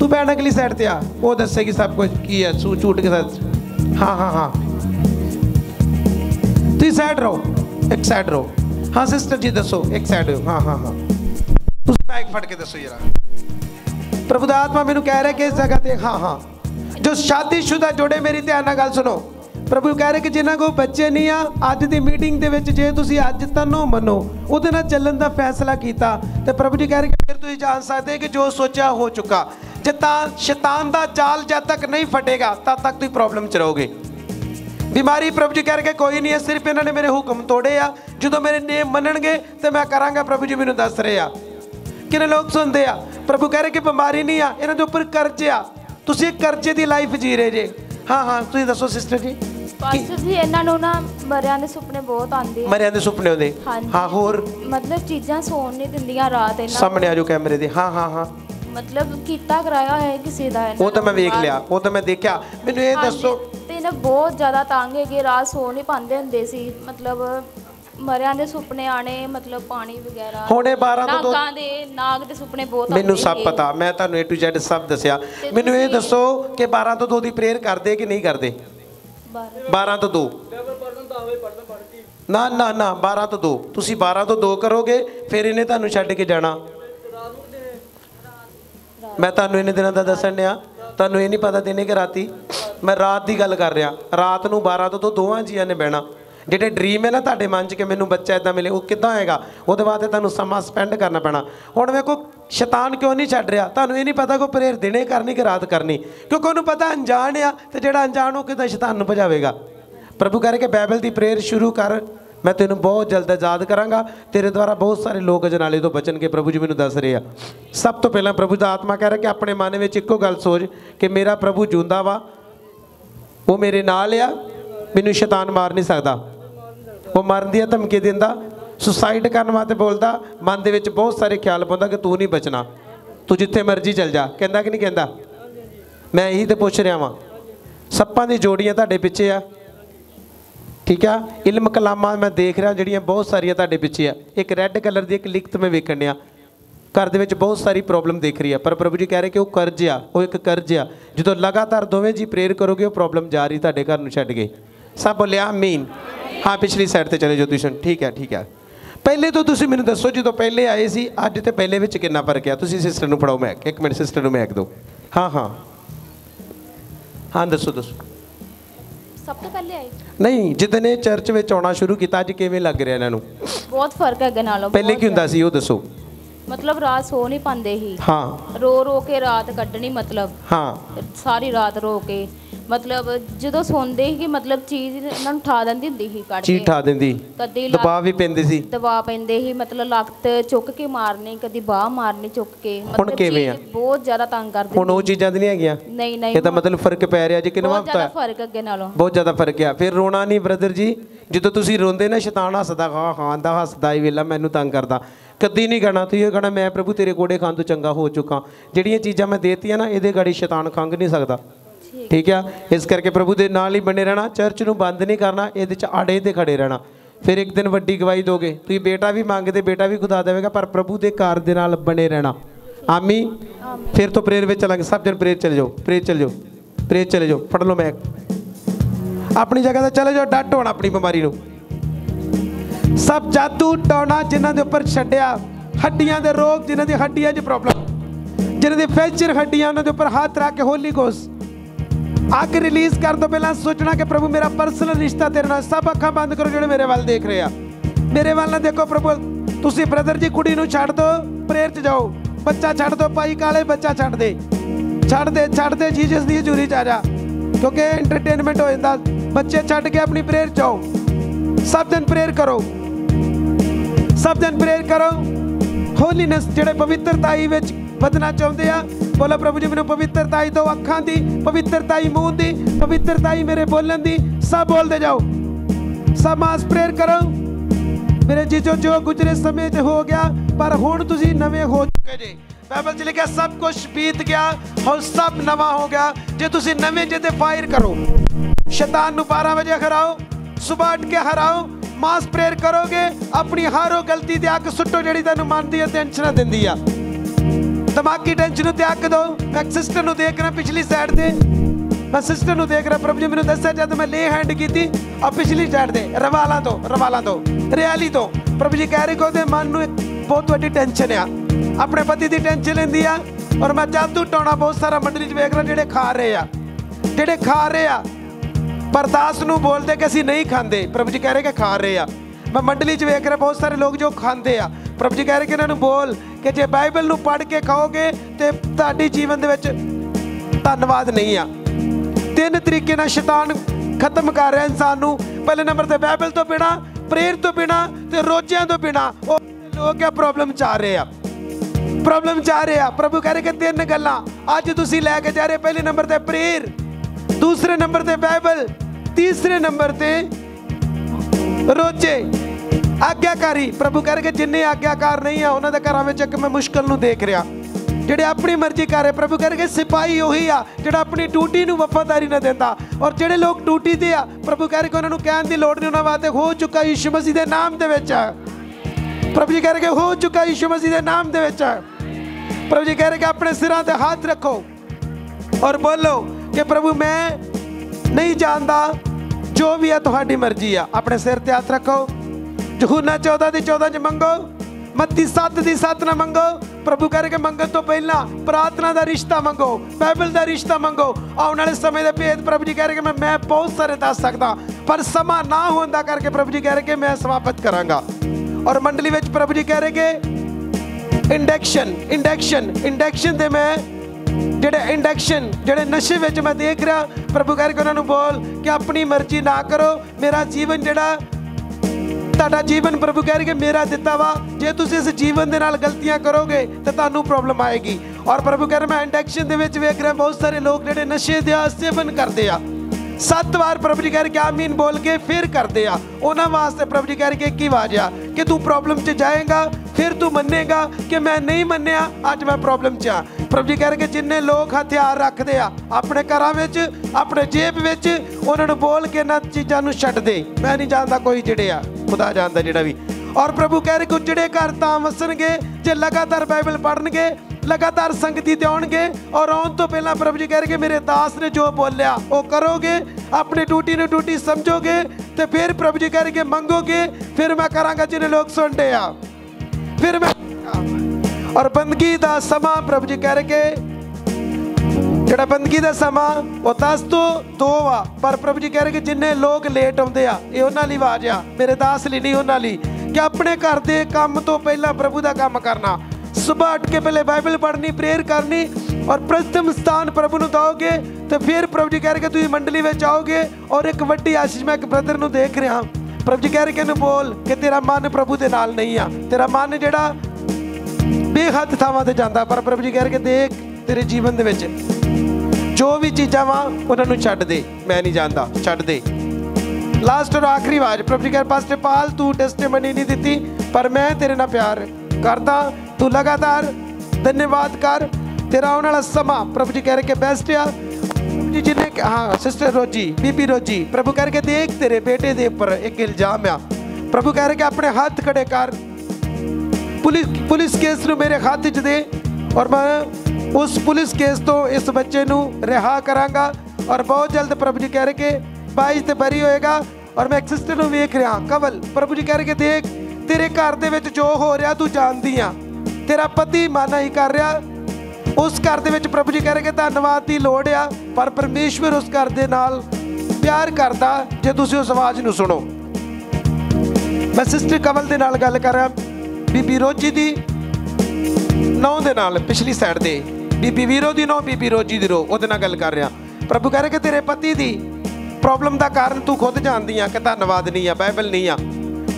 ਤੂੰ ਭੈਣ ਅਗਲੀ ਸਾਈਡ ਤੇ ਆ। ਉਹ ਦੱਸੇਗੀ ਸਭ ਕੁਝ। ਕੀ ਹੈ? ਸੂ ਝੂਠ ਕੇ ਸਾਥ ਹਾਂ ਹਾਂ ਹਾਂ। ਤੁਸੀਂ ਸਾਈਡ ਰਹੋ। ਇੱਕ ਸਾਈਡ ਰਹੋ। ਹਾਂ ਸਿਸਟਰ ਜੀ ਦੱਸੋ। ਇੱਕ ਸਾਈਡ ਹਾਂ ਹਾਂ ਹਾਂ। ਤੁਸੀਂ ਬਾਈਕ ਫੜ ਕੇ ਦੱਸੋ ਜਰਾ। ਪ੍ਰਭੂ ਦਾ ਆਤਮਾ ਮੈਨੂੰ ਕਹਿ ਰਿਹਾ ਕਿ ਇਸ ਜਗ੍ਹਾ ਤੇ ਹਾਂ ਹਾਂ। ਜੋ ਸ਼ਾਦੀशुदा ਜੋੜੇ ਮੇਰੀ ਧਿਆਨ ਨਾਲ ਗੱਲ ਸੁਣੋ। ਪ੍ਰਭੂ ਕਹਿ ਰਹੇ ਕਿ ਜਿਨ੍ਹਾਂ ਕੋਲ ਬੱਚੇ ਨਹੀਂ ਆ, ਅੱਜ ਦੀ ਮੀਟਿੰਗ ਦੇ ਵਿੱਚ ਜੇ ਤੁਸੀਂ ਅੱਜ ਤਨੋ ਮੰਨੋ, ਉਹਦੇ ਨਾਲ ਚੱਲਣ ਦਾ ਫੈਸਲਾ ਕੀਤਾ। ਤੇ ਪ੍ਰਭੂ ਜੀ ਕਹਿ ਰਹੇ ਕਿ ਫਿਰ ਤੁਸੀਂ ਜਾਣ ਸਕਦੇ ਕਿ ਜੋ ਸੋਚਿਆ ਹੋ ਚੁੱਕਾ। ਜੇ ਤਾਂ ਸ਼ੈਤਾਨ ਦਾ ਜਾਲ ਜਦ ਤੱਕ ਨਹੀਂ ਫਟੇਗਾ, ਤਦ ਤੱਕ ਤੁਸੀਂ ਪ੍ਰੋਬਲਮ ਚ ਰਹੋਗੇ। ਬਿਮਾਰੀ ਪ੍ਰਭੂ ਜੀ ਕਹਿ ਰਹੇ ਕਿ ਕੋਈ ਨਹੀਂ ਹੈ, ਸਿਰਫ ਇਹਨਾਂ ਨੇ ਮੇਰੇ ਹੁਕਮ ਤੋੜੇ ਆ। ਜਦੋਂ ਮੇਰੇ ਨੇਮ ਮੰਨਣਗੇ, ਤੇ ਮੈਂ ਕਰਾਂਗਾ, ਪ੍ਰਭੂ ਜੀ ਮੈਨੂੰ ਦੱਸ ਰਹੇ ਆ। ਕਿੰਨੇ ਲੋਕ ਸੁਣਦੇ ਆ, ਪ੍ਰਭੂ ਕਹਿ ਰਹੇ ਕਿ ਬਿਮਾਰੀ ਨਹੀਂ ਆ, ਇਹਨਾਂ ਦੇ ਉੱਪਰ ਕਰਜ਼ੇ ਆ। ਤੁਸੀਂ ਕਰਜ਼ੇ ਦੀ ਲਾਈਫ ਜੀ ਰਹੇ ਜੇ। ਹਾਂ ਹਾਂ, ਤੁਸੀਂ ਦੱਸੋ ਸਿਸਟਰ ਜੀ। ਪਾਸਟਰ ਜੀ ਇਹਨਾਂ ਨੂੰ ਨਾ ਮਰਿਆਂ ਦੇ ਸੁਪਨੇ ਬਹੁਤ ਆਉਂਦੇ ਆ ਮਰਿਆਂ ਦੇ ਸੁਪਨੇ ਹੁੰਦੇ। ਹਾਂ ਹੋਰ ਮਤਲਬ ਚੀਜ਼ਾਂ ਸੌਣ ਨਹੀਂ ਦਿੰਦੀਆਂ ਰਾਤ ਇਹਨਾਂ ਸਾਹਮਣੇ ਆ ਜਾਓ ਕੈਮਰੇ ਦੇ ਹਾਂ ਹਾਂ ਹਾਂ। ਮਤਲਬ ਕੀਤਾ ਕਰਾਇਆ ਹੋਇਆ ਹੈ ਕਿਸੇ ਦਾ ਇਹਨਾਂ ਉਹ ਤਾਂ ਮੈਂ ਵੇਖ। ਲਿਆ ਉਹ ਤਾਂ ਮੈਂ ਦੇਖਿਆ ਮੈਨੂੰ ਇਹ ਦੱਸੋ ਤੇ ਨਾ ਬਹੁਤ ਜ਼ਿਆਦਾ ਤੰਗ ਹੈਗੇ ਰਾਤ ਸੌ ਨਹੀਂ ਪਾਉਂਦੇ ਹੁੰਦੇ ਸੀ ਮਤਲਬ ਮਰਿਆਂ ਦੇ ਸੁਪਨੇ ਆਣੇ ਮਤਲਬ ਪਾਣੀ ਵਗੈਰਾ ਹੁਣ ਇਹ 12 ਤੋਂ ਨਾਗਾਂ ਦੇ ਨਾਗ ਦੇ ਸੁਪਨੇ ਬਹੁਤ ਮੈਨੂੰ ਆਉਂਦੇ ਸਭ ਸੀਗੇ। ਪਤਾ ਮੈਂ ਤੁਹਾਨੂੰ A to Z ਸਭ ਦੱਸਿਆ ਮੈਨੂੰ ਇਹ ਦੱਸੋ ਕਿ 12 ਤੋਂ 2 ਦੀ ਪ੍ਰੇਅਰ ਕਰਦੇ ਕਿ ਨਹੀਂ ਕਰਦੇ। 12 ਤੋਂ 2 ਨਾ ਨਾ ਨਾ 12 ਤੋਂ 2 ਤੁਸੀਂ 12 ਤੋਂ 2 ਕਰੋਗੇ, ਫਿਰ ਇਹਨੇ ਤੁਹਾਨੂੰ ਛੱਡ ਕੇ ਜਾਣਾ। ਮੈਂ ਤੁਹਾਨੂੰ ਇਹਨੇ ਦਿਨਾਂ ਦਾ ਦੱਸਣ ਡਿਆ। ਤੁਹਾਨੂੰ ਇਹ ਨਹੀਂ ਪਤਾ ਦਿਨੇ ਕਿ ਰਾਤੀ ਮੈਂ ਰਾਤ ਦੀ ਗੱਲ ਕਰ ਰਿਹਾ। ਰਾਤ ਨੂੰ 12 ਤੋਂ ਦੋ ਦੋਵਾਂ ਜੀਆਂ ਨੇ ਬਹਿਣਾ। ਜਿਹੜੇ ਡ੍ਰੀਮ ਹੈ ਨਾ ਤੁਹਾਡੇ ਮਨ 'ਚ ਕਿ ਮੈਨੂੰ ਬੱਚਾ ਇਦਾਂ ਮਿਲੇ, ਉਹ ਕਿੱਦਾਂ ਹੋਏਗਾ? ਉਹਦੇ ਬਾਅਦ ਤੇ ਤੁਹਾਨੂੰ ਸਮਾਂ ਸਪੈਂਡ ਕਰਨਾ ਪੈਣਾ। ਹੁਣ ਵੇਖੋ ਸ਼ੈਤਾਨ ਕਿਉਂ ਨਹੀਂ ਛੱਡ ਰਿਹਾ? ਤੁਹਾਨੂੰ ਇਹ ਨਹੀਂ ਪਤਾ ਕਿ ਪ੍ਰੇਰ ਦਿਨੇ ਕਰਨੀ ਕਿ ਰਾਤ ਕਰਨੀ। ਕਿਉਂਕਿ ਉਹਨੂੰ ਪਤਾ ਅਣਜਾਣ ਆ ਤੇ ਜਿਹੜਾ ਅਣਜਾਣ ਉਹ ਕਿਦਾਂ ਸ਼ੈਤਾਨ ਨੂੰ ਭਜਾਵੇਗਾ। ਪ੍ਰਭੂ ਕਹ ਰਹੇ ਕਿ ਬਾਈਬਲ ਦੀ ਪ੍ਰੇਰ ਸ਼ੁਰੂ ਕਰ। ਮੈਂ ਤੈਨੂੰ ਬਹੁਤ ਜਲਦ ਆਜ਼ਾਦ ਕਰਾਂਗਾ। ਤੇਰੇ ਦੁਆਰਾ ਬਹੁਤ ਸਾਰੇ ਲੋਕ ਅਜਨਾਲੇ ਤੋਂ ਬਚਣਗੇ ਪ੍ਰਭੂ ਜੀ ਮੈਨੂੰ ਦੱਸ ਰਹੇ ਆ। ਸਭ ਤੋਂ ਪਹਿਲਾਂ ਪ੍ਰਭੂ ਦਾ ਆਤਮਾ ਕਹਿ ਰਿਹਾ ਕਿ ਆਪਣੇ ਮਨ ਵਿੱਚ ਇੱਕੋ ਗੱਲ ਸੋਚ ਕਿ ਮੇਰਾ ਪ੍ਰਭੂ ਜਿਉਂਦਾ ਵਾ। ਉਹ ਮੇਰੇ ਨਾਲ ਆ। ਮੈਨੂੰ ਸ਼ੈਤਾਨ ਮਾਰ ਨਹੀਂ ਸਕਦਾ। ਉਹ ਮਰਨ ਦੀ ਧਮਕੀ ਦਿੰਦਾ। ਸੁਸਾਈਡ ਕਰਨ ਵਾਸਤੇ ਬੋਲਦਾ, ਮਨ ਦੇ ਵਿੱਚ ਬਹੁਤ ਸਾਰੇ ਖਿਆਲ ਪਾਉਂਦਾ ਕਿ ਤੂੰ ਨਹੀਂ ਬਚਣਾ। ਤੂੰ ਜਿੱਥੇ ਮਰਜ਼ੀ ਚੱਲ ਜਾ। ਕਹਿੰਦਾ ਕਿ ਨਹੀਂ ਕਹਿੰਦਾ? ਮੈਂ ਇਹੀ ਤੇ ਪੁੱਛ ਰਿਹਾ ਵਾਂ। ਸੱਪਾਂ ਦੀ ਜੋੜੀਆਂ ਤੁਹਾਡੇ ਪਿੱਛੇ ਆ। ਠੀਕ ਆ? ਇਲਮ ਕਲਾਮਾਂ ਮੈਂ ਦੇਖ ਰਿਹਾ, ਜਿਹੜੀਆਂ ਬਹੁਤ ਸਾਰੀਆਂ ਤੁਹਾਡੇ ਪਿੱਛੇ ਆ। ਇੱਕ ਰੈੱਡ ਕਲਰ ਦੀ ਇੱਕ ਲਿਖਤ ਮੈਂ ਵੇਖਣ ਡਿਆ। ਘਰ ਦੇ ਵਿੱਚ ਬਹੁਤ ਸਾਰੀ ਪ੍ਰੋਬਲਮ ਦੇਖ ਰਹੀ ਆ। ਪਰ ਪ੍ਰਭੂ ਜੀ ਕਹਿ ਰਹੇ ਕਿ ਉਹ ਕਰਜ਼ ਆ, ਉਹ ਇੱਕ ਕਰਜ਼ ਆ। ਜਦੋਂ ਲਗਾਤਾਰ ਦੋਵੇਂ ਜੀ ਪ੍ਰੇਅਰ ਕਰੋਗੇ, ਉਹ ਪ੍ਰੋਬਲਮ ਜਾ ਰਹੀ ਤੁਹਾਡੇ ਘਰ ਨੂੰ ਛੱਡ ਕੇ। ਸਭ ਬੋਲਿਆ ਆਮੀਨ ਹਾਂ, ਪਿਛਲੀ ਸਾਈਡ ਤੇ ਚਲੇ ਜਾਓ ਤੁਸੀਂ ਠੀਕ ਹੈ ਠੀਕ ਹੈ ਪਹਿਲੇ ਤੋਂ ਤੁਸੀਂ ਮੈਨੂੰ ਦੱਸੋ ਜਦੋਂ ਪਹਿਲੇ ਆਏ ਸੀ ਅੱਜ ਤੇ ਪਹਿਲੇ ਵਿੱਚ ਕਿੰਨਾ ਫ਼ਰਕ ਆ? ਤੁਸੀਂ ਸਿਸਟਰ ਨੂੰ ਫੜਾਓ ਮੈਕ ਇੱਕ ਮਿੰਟ ਸਿਸਟਰ ਨੂੰ ਮੈਕ ਦਿਓ ਹਾਂ ਹਾਂ। ਹਾਂ ਦੱਸੋ ਦੱਸੋ। ਸਭ ਤੋਂ ਪਹਿਲੇ ਆਏ? ਨਹੀਂ ਇਹ ਚਰਚ ਵਿੱਚ ਆਉਣਾ ਸ਼ੁਰੂ ਕੀਤਾ ਅੱਜ ਕਿਵੇਂ ਲੱਗ ਰਿਹਾ ਇਹਨਾਂ ਨੂੰ? ਬਹੁਤ ਫ਼ਰਕ ਹੈ ਅੱਗੇ ਨਾਲੋਂ ਪਹਿਲੇ ਕੀ ਹੁੰਦਾ ਸੀ ਉਹ ਦੱਸੋ। ਮਤਲਬ ਰਾਤ ਸੌ ਨਹੀਂ ਪਾਉਂਦੇ ਸੀ। ਹਾਂ। ਰੋ ਰੋ ਕੇ ਰਾਤ ਕੱਢਣੀ ਮਤਲਬ। ਹਾਂ। ਸਾਰੀ ਰਾਤ ਰੋ ਕੇ। ਮਤਲਬ ਜਦੋਂ ਸੌਂਦੇ ਸੀ ਕਿ ਮਤਲਬ ਚੀਜ਼ ਇਹਨਾਂ ਨੂੰ ਠਾ ਦਿੰਦੀ ਹੁੰਦੀ ਸੀ ਕੱਢ ਕੇ। ਠਾ ਦਿੰਦੀ। ਕਦੀ ਦਬਾਅ ਵੀ ਪੈਂਦੇ ਸੀ। ਦਬਾ ਪੈਂਦੇ ਸੀ। ਮਤਲਬ ਲੱਤ ਚੁੱਕ ਕੇ ਮਾਰਨੀ ਕਦੀ ਬਾਹ ਮਾਰਨੀ ਚੁੱਕ ਕੇ। ਹੁਣ ਕਿਵੇਂ ਆ? ਚੀਜ਼ ਬਹੁਤ ਜ਼ਿਆਦਾ ਤੰਗ ਕਰਦੇ ਹੁਣ ਉਹ ਚੀਜ਼ਾਂ ਤੇ ਨਹੀਂ ਹੈਗੀਆਂ। ਨਹੀਂ ਨਹੀਂ ਇਹਦਾ ਮਤਲਬ ਫ਼ਰਕ ਪੈ ਰਿਹਾ ਜੀ ਕਿੰਨਾ ਬਹੁਤ ਜ਼ਿਆਦਾ ਹਫਤਾ। ਫ਼ਰਕ ਅੱਗੇ ਨਾਲੋਂ। ਬਹੁਤ ਜ਼ਿਆਦਾ ਫ਼ਰਕ ਆ। ਫਿਰ ਰੋਣਾ ਨਹੀਂ ਬ੍ਰਦਰ ਜੀ। ਜਦੋਂ ਤੁਸੀਂ ਰੋਂਦੇ ਨਾ ਸ਼ੈਤਾਨ ਹੱਸਦਾ ਹਾਂ ਹਾਂ ਦਾ ਹੱਸਦਾ ਹੀ ਵੇਲਾ ਮੈਨੂੰ ਤੰਗ ਕਰਦਾ। ਕਦੀ ਨਹੀਂ ਗਾਣਾ ਤੁਸੀਂ ਇਹ ਗਾਣਾ ਮੈਂ ਪ੍ਰਭੂ ਤੇਰੇ ਕੋੜੇ ਖਾਣ ਤੋਂ ਚੰਗਾ ਹੋ ਚੁੱਕਾ। ਜਿਹੜੀਆਂ ਚੀਜ਼ਾਂ ਮੈਂ ਦੇਤੀਆਂ ਨਾ ਇਹਦੇ ਗਾੜੀ ਸ਼ੈਤਾਨ ਖੰਗ ਨਹੀਂ ਸਕਦਾ। ਠੀਕ। ਆ? ਇਸ ਕਰਕੇ ਪ੍ਰਭੂ ਦੇ ਨਾਲ ਹੀ ਬਣੇ ਰਹਿਣਾ ਚਰਚ ਨੂੰ ਬੰਦ ਨਹੀਂ ਕਰਨਾ ਇਹਦੇ ਚ ਆੜੇ ਤੇ ਖੜੇ ਰਹਿਣਾ। ਫਿਰ ਇੱਕ ਦਿਨ ਵੱਡੀ ਗਵਾਹੀ ਦੋਗੇ। ਤੁਸੀਂ ਬੇਟਾ ਵੀ ਮੰਗਦੇ ਬੇਟਾ ਵੀ ਖੁਦਾ ਦੇਵੇਗਾ ਪਰ ਪ੍ਰਭੂ ਦੇ ਘਰ ਦੇ ਨਾਲ ਬਣੇ ਰਹਿਣਾ। ਆਮੀ ਫਿਰ ਤੋਂ ਪ੍ਰੇਰ ਵਿੱਚ ਚੱਲਾਂਗੇ। ਸਭ ਜਣ ਪ੍ਰੇਰ ਚਲੇ ਜਾਓ ਪ੍ਰੇਰ ਚਲੇ ਜਾਓ ਪ੍ਰੇਰ ਚਲੇ ਜਾਓ। ਫੜ ਲਓ ਮੈਂ ਆਪਣੀ ਜਗ੍ਹਾ ਤੇ ਚਲੇ ਜਾਓ ਡੱਟ ਹੋਣਾ ਆਪਣੀ ਬਿਮਾਰੀ ਨੂੰ। ਸਭ ਜਾਦੂ ਟੋਣਾ ਜਿਨ੍ਹਾਂ ਦੇ ਉੱਪਰ ਛੱਡਿਆ, ਹੱਡੀਆਂ ਦੇ ਰੋਗ ਜਿਨ੍ਹਾਂ ਦੀ ਹੱਡੀਆਂ 'ਚ ਪ੍ਰੋਬਲਮ ਜਿਨ੍ਹਾਂ ਦੀ ਫ੍ਰੈਕਚਰ ਹੱਡੀਆਂ ਉਹਨਾਂ ਦੇ ਉੱਪਰ ਹੱਥ ਰੱਖ ਕੇ ਹੋਲੀ ਗੋਸ ਅੱਗ ਰਿਲੀਜ਼ ਕਰਨ ਤੋਂ ਪਹਿਲਾਂ ਸੋਚਣਾ ਕਿ ਪ੍ਰਭੂ ਮੇਰਾ ਪਰਸਨਲ ਰਿਸ਼ਤਾ ਤੇਰੇ ਨਾਲ, ਸਭ ਅੱਖਾਂ ਬੰਦ ਕਰੋ ਜਿਹੜੇ ਮੇਰੇ ਵੱਲ ਦੇਖ ਰਹੇ ਆ। ਮੇਰੇ ਵੱਲ ਨਾ ਦੇਖੋ ਪ੍ਰਭੂ, ਤੁਸੀਂ ਬ੍ਰਦਰ ਜੀ ਕੁੜੀ ਨੂੰ ਛੱਡ ਦਿਓ ਪ੍ਰੇਅਰ 'ਚ ਜਾਓ। ਬੱਚਾ ਛੱਡ ਦਿਓ ਭਾਈ ਕਾਲੇ ਬੱਚਾ ਛੱਡ ਦੇ। ਛੱਡ ਦੇ ਛੱਡ ਦੇ ਜੀਸਸ ਦੀ ਹਜ਼ੂਰੀ 'ਚ ਆ ਜਾ। ਕਿਉਂਕਿ ਐਂਟਰਟੇਨਮੈਂਟ ਹੋ ਜਾਂਦਾ। ਬੱਚੇ ਛੱਡ ਕੇ ਆਪਣੀ ਪ੍ਰੇਅਰ 'ਚ ਜਾਓ ਸਭ ਦਿਨ ਪ੍ਰੇਅਰ ਕਰੋ। ਸਭ ਦਿਨ ਪ੍ਰੇਰ ਕਰੋ। ਹੋਲੀਨੈਸ ਜਿਹੜੇ ਪਵਿੱਤਰਤਾਈ ਵਿੱਚ ਵਧਣਾ ਚਾਹੁੰਦੇ ਆ, ਬੋਲੋ ਪ੍ਰਭੂ ਜੀ, ਮੈਨੂੰ ਪਵਿੱਤਰਤਾਈ ਦਿਓ ਅੱਖਾਂ ਦੀ, ਪਵਿੱਤਰਤਾਈ ਮੂੰਹ ਦੀ, ਪਵਿੱਤਰਤਾਈ ਮੇਰੇ ਬੋਲਣ ਦੀ, ਸਭ ਬੋਲਦੇ ਜਾਓ। ਸਭ ਮਾਸ ਪ੍ਰੇਰ ਕਰੋ। ਮੇਰੇ ਜੀਜੋ ਜੋ ਗੁਜਰੇ ਸਮੇਂ 'ਚ ਹੋ ਗਿਆ, ਪਰ ਹੁਣ ਤੁਸੀਂ ਨਵੇਂ ਹੋ ਚੁੱਕੇ ਜੇ। ਬਾਈਬਲ 'ਚ ਲਿਖਿਆ, ਸਭ ਕੁਝ ਬੀਤ ਗਿਆ, ਹੁਣ ਸਭ ਨਵਾਂ ਹੋ ਗਿਆ। ਜੇ ਤੁਸੀਂ ਨਵੇਂ ਜੇ ਤੇ ਫਾਇਰ ਕਰੋ। ਸ਼ੈਤਾਨ ਨੂੰ 12 ਵਜੇ ਹਰਾਓ ਸਵੇਰ ਉੱਠ ਕੇ ਹਰਾਓ ਮਾਸ ਪ੍ਰੇਰ ਕਰੋਗੇ, ਆਪਣੀ ਹਾਰੋ ਗਲਤੀ ਤੇ ਅੱਗ ਸੁੱਟੋ ਜਿਹੜੀ ਤੁਹਾਨੂੰ ਮਨ ਦੀਆਂ ਟੈਨਸ਼ਨਾਂ ਦਿੰਦੀ ਆ। ਦਿਮਾਗੀ ਟੈਨਸ਼ਨ ਨੂੰ ਤਿਆਗ ਦਿਓ ਮੈਂ ਸਿਸਟਰ ਨੂੰ ਦੇਖ ਰਿਹਾ ਪਿਛਲੀ ਸਾਈਡ ਤੇ। ਮੈਂ ਸਿਸਟਰ ਨੂੰ ਦੇਖ ਰਿਹਾ, ਪ੍ਰਭੂ ਜੀ ਮੈਨੂੰ ਦੱਸਿਆ ਜਦ ਮੈਂ ਲੇ ਹੈਂਡ ਕੀਤੀ ਆ ਪਿਛਲੀ ਸਾਈਡ ਤੇ, ਰਵਾਲਾਂ ਤੋਂ ਰਵਾਲਾਂ ਤੋਂ ਰਿਆਲੀ ਤੋਂ। ਪ੍ਰਭੂ ਜੀ ਕਹਿ ਰਹੇ ਕਿ ਉਹਦੇ ਮਨ ਨੂੰ ਬਹੁਤ ਵੱਡੀ ਟੈਨਸ਼ਨ ਆ। ਆਪਣੇ ਪਤੀ ਦੀ ਟੈਨਸ਼ਨ ਲੈਂਦੀ ਆ। ਔਰ ਮੈਂ ਜਾਦੂ ਟੋਣਾ ਬਹੁਤ ਸਾਰਾ ਮੰਡਲੀ 'ਚ ਵੇਖ ਰਿਹਾ, ਜਿਹੜੇ ਖਾ ਰਹੇ ਆ। ਜਿਹੜੇ ਖਾ ਰਹੇ ਆ ਪਰਦਾਸ ਨੂੰ ਬੋਲਦੇ ਕਿ ਅਸੀਂ ਨਹੀਂ ਖਾਂਦੇ। ਪ੍ਰਭੂ ਜੀ ਕਹਿ ਰਹੇ ਕਿ ਖਾ ਰਹੇ ਆ। ਮੈਂ ਮੰਡਲੀ 'ਚ ਵੇਖ ਰਿਹਾ ਬਹੁਤ ਸਾਰੇ ਲੋਕ ਜੋ ਖਾਂਦੇ ਆ। ਪ੍ਰਭੂ ਜੀ ਕਹਿ ਰਹੇ ਕਿ ਇਹਨਾਂ ਨੂੰ ਬੋਲ ਕਿ ਜੇ ਬਾਈਬਲ ਨੂੰ ਪੜ੍ਹ ਕੇ ਖਾਓਗੇ ਤੇ ਤੁਹਾਡੀ ਜੀਵਨ ਦੇ ਵਿੱਚ ਧੰਨਵਾਦ ਨਹੀਂ ਆ। ਤਿੰਨ ਤਰੀਕੇ ਨਾਲ ਸ਼ੈਤਾਨ ਖਤਮ ਕਰ ਰਿਹਾ ਇਨਸਾਨ ਨੂੰ। ਪਹਿਲੇ ਨੰਬਰ ਤੇ ਬਾਈਬਲ ਤੋਂ ਬਿਨਾ ਪ੍ਰੇਰ ਤੋਂ ਬਿਨਾ ਤੇ ਰੋਜ਼ਿਆਂ ਤੋਂ ਬਿਨਾ ਉਹ ਲੋਕ ਆ ਪ੍ਰੋਬਲਮ ਚ ਆ ਰਹੇ ਆ। ਪ੍ਰੋਬਲਮ ਚ ਆ ਰਹੇ ਆ। ਪ੍ਰਭੂ ਕਹਿ ਰਹੇ ਕਿ ਤਿੰਨ ਗੱਲਾਂ ਅੱਜ ਤੁਸੀਂ ਲੈ ਕੇ ਜਾ ਰਹੇ ਪਹਿਲੇ ਨੰਬਰ ਤੇ ਪ੍ਰੇਰ ਦੂਸਰੇ ਨੰਬਰ ਤੇ ਬਾਈਬਲ ਤੀਸਰੇ ਨੰਬਰ ਤੇ ਰੋਜੇ ਆਗਿਆਕਾਰੀ ਪ੍ਰਭੂ ਕਹਿ ਰਹੇ ਕਿ ਜਿੰਨੇ ਆਗਿਆਕਾਰ ਨਹੀਂ ਆ ਉਹਨਾਂ ਦੇ ਘਰਾਂ ਵਿੱਚ ਇੱਕ ਮੈਂ ਮੁਸ਼ਕਲ ਨੂੰ ਦੇਖ ਰਿਹਾ ਜਿਹੜੇ ਆਪਣੀ ਮਰਜ਼ੀ ਕਰ ਰਹੇ ਪ੍ਰਭੂ ਕਹਿ ਰਹੇ ਕਿ ਸਿਪਾਹੀ ਉਹੀ ਆ ਜਿਹੜਾ ਆਪਣੀ ਡਿਊਟੀ ਨੂੰ ਵਫਾਦਾਰੀ ਨਾ ਦਿੰਦਾ ਔਰ ਜਿਹੜੇ ਲੋਕ ਡਿਊਟੀ ਤੇ ਆ ਪ੍ਰਭੂ ਕਹਿ ਰਹੇ ਕਿ ਉਹਨਾਂ ਨੂੰ ਕਹਿਣ ਦੀ ਲੋੜ ਨਹੀਂ ਉਹਨਾਂ ਵਾਸਤੇ ਹੋ ਚੁੱਕਾ ਯਿਸੂ ਮਸੀਹ ਦੇ ਨਾਮ ਦੇ ਵਿੱਚ ਪ੍ਰਭੂ ਜੀ ਕਹਿ ਰਹੇ ਹੋ ਚੁੱਕਾ ਯਿਸੂ ਮਸੀਹ ਦੇ ਨਾਮ ਦੇ ਵਿੱਚ ਪ੍ਰਭੂ ਜੀ ਕਹਿ ਰਹੇ ਕਿ ਆਪਣੇ ਸਿਰਾਂ ਤੇ ਹੱਥ ਰੱਖੋ ਔਰ ਬੋਲੋ ਕਿ ਪ੍ਰਭੂ ਮੈਂ ਨਹੀਂ ਜਾਣਦਾ, ਜੋ ਵੀ ਹੈ ਤੁਹਾਡੀ ਮਰਜ਼ੀ ਆ। ਆਪਣੇ ਸਿਰ ਤੇ ਹੱਥ ਰੱਖੋ। ਯਹੂਨਾ 14 ਦੀ 14 ਚ ਮੰਗੋ, ਮੱਤੀ 7 ਦੀ 7 ਨਾ ਮੰਗੋ। ਪ੍ਰਭੂ ਕਹ ਰਹੇ ਕਿ ਮੰਗਣ ਤੋਂ ਪਹਿਲਾਂ ਪ੍ਰਾਰਥਨਾ ਦਾ ਰਿਸ਼ਤਾ ਮੰਗੋ, ਬਾਈਬਲ ਦਾ ਰਿਸ਼ਤਾ ਮੰਗੋ। ਆਉਣ ਵਾਲੇ ਸਮੇਂ ਦੇ ਭੇਦ ਪ੍ਰਭੂ ਜੀ ਕਹਿ ਰਹੇ ਕਿ ਮੈਂ ਮੈਂ ਬਹੁਤ ਸਾਰੇ ਦੱਸ ਸਕਦਾ, ਪਰ ਸਮਾਂ ਨਾ ਹੋਣ ਦਾ ਕਰਕੇ ਪ੍ਰਭੂ ਜੀ ਕਹਿ ਰਹੇ ਕਿ ਮੈਂ ਸਮਾਪਤ ਕਰਾਂਗਾ। ਔਰ ਮੰਡਲੀ ਵਿੱਚ ਪ੍ਰਭੂ ਜੀ ਕਹਿ ਰਹੇ ਕਿ ਇੰਡਕਸ਼ਨ, ਇੰਡੈਕਸ਼ਨ ਇੰਡੈਕਸ਼ਨ ਤੇ ਮੈਂ ਜਿਹੜੇ ਇੰਡਕਸ਼ਨ ਜਿਹੜੇ ਨਸ਼ੇ ਵਿੱਚ ਮੈਂ ਦੇਖ ਰਿਹਾ, ਪ੍ਰਭੂ ਕਹਿ ਰਿਹਾ ਉਹਨਾਂ ਨੂੰ ਬੋਲ ਕਿ ਆਪਣੀ ਮਰਜ਼ੀ ਨਾ ਕਰੋ, ਮੇਰਾ ਜੀਵਨ ਜਿਹੜਾ, ਤੁਹਾਡਾ ਜੀਵਨ ਪ੍ਰਭੂ ਕਹਿ ਰਿਹਾ ਮੇਰਾ ਦਿੱਤਾ ਵਾ। ਜੇ ਤੁਸੀਂ ਇਸ ਜੀਵਨ ਦੇ ਨਾਲ ਗਲਤੀਆਂ ਕਰੋਗੇ, ਤਾਂ ਤੁਹਾਨੂੰ ਪ੍ਰੋਬਲਮ ਆਏਗੀ। ਔਰ ਪ੍ਰਭੂ ਕਹਿ ਰਿਹਾ ਮੈਂ ਇੰਡਕਸ਼ਨ ਦੇ ਵਿੱਚ ਵੇਖ ਰਿਹਾ, ਬਹੁਤ ਸਾਰੇ ਲੋਕ ਜਿਹੜੇ ਨਸ਼ੇ ਦੇ ਸੇਵਨ ਕਰਦੇ ਆ। ਸੱਤ ਵਾਰ ਪ੍ਰਭੂ ਜੀ ਕਹਿ ਰਹੇ ਕਿ ਆਮੀਨ ਬੋਲ ਕੇ ਫਿਰ ਕਰਦੇ ਆ। ਉਹਨਾਂ ਵਾਸਤੇ ਪ੍ਰਭੂ ਜੀ ਕਹਿ ਰਹੇ ਕੀ ਇੱਕ ਆਵਾਜ਼ ਆ ਕਿ ਤੂੰ ਪ੍ਰੋਬਲਮ 'ਚ ਜਾਏਗਾ ਫਿਰ ਤੂੰ ਮੰਨੇਗਾ ਕਿ ਮੈਂ ਨਹੀਂ ਮੰਨਿਆ, ਅੱਜ ਮੈਂ ਪ੍ਰੋਬਲਮ 'ਚ ਆ ਪ੍ਰਭੂ ਜੀ ਕਹਿ ਰਹੇ ਕਿ ਜਿੰਨੇ ਲੋਕ ਹਥਿਆਰ ਰੱਖਦੇ ਆ, ਆਪਣੇ ਘਰਾਂ ਵਿੱਚ, ਆਪਣੇ ਜੇਬ ਵਿੱਚ, ਉਹਨਾਂ ਨੂੰ ਬੋਲ ਕੇ ਇਹਨਾਂ ਚੀਜ਼ਾਂ ਨੂੰ ਛੱਡ ਦੇ। ਮੈਂ ਨਹੀਂ ਜਾਣਦਾ ਕੋਈ ਜਿਹੜੇ ਆ, ਖੁਦਾ ਜਾਣਦਾ ਜਿਹੜਾ ਵੀ। ਔਰ ਪ੍ਰਭੂ ਕਹਿ ਰਹੇ ਕਿ ਜਿਹੜੇ ਘਰ ਤਾਂ ਵਸਣਗੇ, ਜੇ ਲਗਾਤਾਰ ਬਾਈਬਲ ਪੜ੍ਹਨਗੇ, ਲਗਾਤਾਰ ਸੰਗਤੀ ਤੇ ਆਉਣਗੇ ਔਰ ਆਉਣ ਤੋਂ ਪਹਿਲਾਂ ਪ੍ਰਭੂ ਜੀ ਕਹਿ ਰਹੇ ਕਿ ਮੇਰੇ ਦਾਸ ਨੇ ਜੋ ਬੋਲਿਆ, ਉਹ ਕਰੋਗੇ, ਆਪਣੀ ਡਿਊਟੀ ਨੂੰ ਡਿਊਟੀ ਸਮਝੋਗੇ, ਤੇ ਫਿਰ ਪ੍ਰਭੂ ਜੀ ਕਹਿ ਰਹੇ ਕਿ ਮੰਗੋਗੇ, ਫਿਰ ਮੈਂ ਕਰਾਂਗਾ ਜਿਹਨੇ ਲੋਕ ਸੁਣਦੇ ਆ। ਫਿਰ ਮੈਂ ਔਰ ਬੰਦਗੀ ਦਾ ਸਮਾਂ ਪ੍ਰਭੂ ਜੀ ਕਹਿ ਰਹੇ ਕਿ ਜਿਹੜਾ ਬੰਦਗੀ ਦਾ ਸਮਾਂ, ਉਹ 10 ਤੋਂ 2 ਆ। ਪਰ ਪ੍ਰਭੂ ਜੀ ਕਹਿ ਰਹੇ ਕਿ ਜਿੰਨੇ ਲੋਕ ਲੇਟ ਆਉਂਦੇ ਆ, ਇਹ ਉਹਨਾਂ ਲਈ ਆਵਾਜ਼ ਆ। ਮੇਰੇ ਦਾਸ ਲਈ ਨਹੀਂ, ਉਹਨਾਂ ਲਈ। ਕਿ ਆਪਣੇ ਘਰ ਦੇ ਕੰਮ ਤੋਂ ਪਹਿਲਾਂ ਪ੍ਰਭੂ ਦਾ ਕੰਮ ਕਰਨਾ। ਸਵੇਰ ਉੱਠ ਕੇ ਪਹਿਲੇ ਬਾਈਬਲ ਪੜ੍ਹਨੀ ਪ੍ਰੇਅਰ ਕਰਨੀ ਔਰ ਪ੍ਰਥਮ ਸਥਾਨ ਪ੍ਰਭੂ ਨੂੰ ਦੋਗੇ ਤੇ ਫਿਰ ਪ੍ਰਭੂ ਜੀ ਕਹਿ ਰਹੇ ਕਿ ਤੁਸੀਂ ਮੰਡਲੀ ਵਿੱਚ ਆਓਗੇ ਔਰ ਇੱਕ ਵੱਡੀ ਆਸ਼ੀਸ਼ ਮੈਂ ਇੱਕ ਬ੍ਰਦਰ ਨੂੰ ਦੇਖ ਰਿਹਾ ਪ੍ਰਭੂ ਜੀ ਕਹਿ ਰਹੇ ਕਿ ਇਹਨੂੰ ਬੋਲ ਕਿ ਤੇਰਾ ਮਨ ਪ੍ਰਭੂ ਦੇ ਨਾਲ ਨਹੀਂ ਆ। ਤੇਰਾ ਮਨ ਜਿਹੜਾ ਬੇਹੱਦ ਥਾਵਾਂ ਤੇ ਜਾਂਦਾ, ਪਰ ਪ੍ਰਭੂ ਜੀ ਕਹਿ ਰਹੇ ਕਿ ਦੇਖ ਤੇਰੇ ਜੀਵਨ ਦੇ ਵਿੱਚ ਜੋ ਵੀ ਚੀਜ਼ਾਂ ਵਾ, ਉਹਨਾਂ ਨੂੰ ਛੱਡ ਦੇ। ਮੈਂ ਨਹੀਂ ਜਾਂਦਾ ਛੱਡ ਦੇ। ਲਾਸਟ ਔਰ ਆਖਰੀ ਆਵਾਜ਼, ਪ੍ਰਭੂ ਜੀ ਕਹਿ ਪਾਸਟਰ ਪਾਲ, ਤੂੰ ਟੈਸਟੀਮਨੀ ਨਹੀਂ ਦਿੱਤੀ, ਪਰ ਮੈਂ ਤੇਰੇ ਨਾਲ ਪਿਆਰ ਕਰਦਾ। ਤੂੰ ਲਗਾਤਾਰ ਧੰਨਵਾਦ ਕਰ। ਤੇਰਾ ਆਉਣ ਵਾਲਾ ਸਮਾਂ, ਪ੍ਰਭੂ ਜੀ ਕਹਿ ਰਹੇ ਕਿ ਬੈਸਟ ਆ। ਪ੍ਰਭੂ ਜੀ ਜਿਹਨੇ ਕਿ- ਹਾਂ ਸਿਸਟਰ ਰੋਜੀ, ਬੀਬੀ ਰੋਜੀ, ਪ੍ਰਭੂ ਕਹਿ ਰਹੇ ਕਿ ਦੇਖ ਤੇਰੇ ਬੇਟੇ ਦੇ ਉੱਪਰ ਇੱਕ ਪ੍ਰਭੂ ਕਹਿ ਰਿਹਾ ਕਿ ਆਪਣੇ ਹੱਥ ਖੜੇ ਕਰ। ਪੁਲਿਸ ਪੁਲਿਸ ਕੇਸ ਨੂੰ ਮੇਰੇ ਹੱਥ 'ਚ ਦੇ ਔਰ ਮੈਂ ਉਸ ਪੁਲਿਸ ਕੇਸ ਤੋਂ ਇਸ ਬੱਚੇ ਨੂੰ ਰਿਹਾ ਕਰਾਂਗਾ ਔਰ ਬਹੁਤ ਜਲਦ ਪ੍ਰਭੂ ਜੀ ਕਹਿ ਰਹੇ ਕਿ 22 ਤੇ ਬਰੀ ਹੋਏਗਾ ਔਰ ਮੈਂ ਇੱਕ ਸਿਸਟਰ ਨੂੰ ਵੇਖ ਰਿਹਾ, ਕਵਲ, ਪ੍ਰਭੂ ਜੀ ਕਹਿ ਰਹੇ ਕਿ ਦੇਖ, ਤੇਰੇ ਘਰ ਦੇ ਵਿੱਚ ਜੋ ਹੋ ਰਿਹਾ ਤੂੰ ਜਾਣਦੀ ਆ। ਤੇਰਾ ਪਤੀ ਮਾਨਾ ਹੀ ਕਰ ਰਿਹਾ ਉਸ ਘਰ ਦੇ ਵਿੱਚ ਪ੍ਰਭੂ ਜੀ ਕਹਿ ਰਹੇ ਕਿ ਧੰਨਵਾਦ ਦੀ ਲੋੜ ਆ, ਪਰ ਪਰਮੇਸ਼ਵਰ ਉਸ ਘਰ ਦੇ ਨਾਲ ਪਿਆਰ ਕਰਦਾ ਜੇ ਤੁਸੀਂ ਉਸ ਆਵਾਜ਼ ਨੂੰ ਸੁਣੋ। ਮੈਂ ਸਿਸਟਰ ਕਵਲ ਦੇ ਨਾਲ ਗੱਲ ਕਰ ਰਿਹਾ, ਬੀਬੀ ਰੋਜੀ ਦੀ ਨੌ ਦੇ ਨਾਲ, ਪਿਛਲੀ ਸਾਈਡ ਦੇ ਬੀਬੀ ਵੀਰੋ ਦੀ ਨੌ ਬੀਬੀ ਰੋਜੀ ਦੀ ਰੋ ਉਹਦੇ ਨਾਲ ਗੱਲ ਕਰ ਰਿਹਾ। ਪ੍ਰਭੂ ਕਹਿ ਰਿਹਾ ਕਿ ਤੇਰੇ ਪਤੀ ਦੀ ਪ੍ਰੋਬਲਮ ਦਾ ਕਾਰਨ ਤੂੰ ਖੁਦ ਜਾਣਦੀ ਆ ਕਿ ਧੰਨਵਾਦ ਨਹੀਂ ਆ, ਬਾਈਬਲ ਨਹੀਂ ਆ।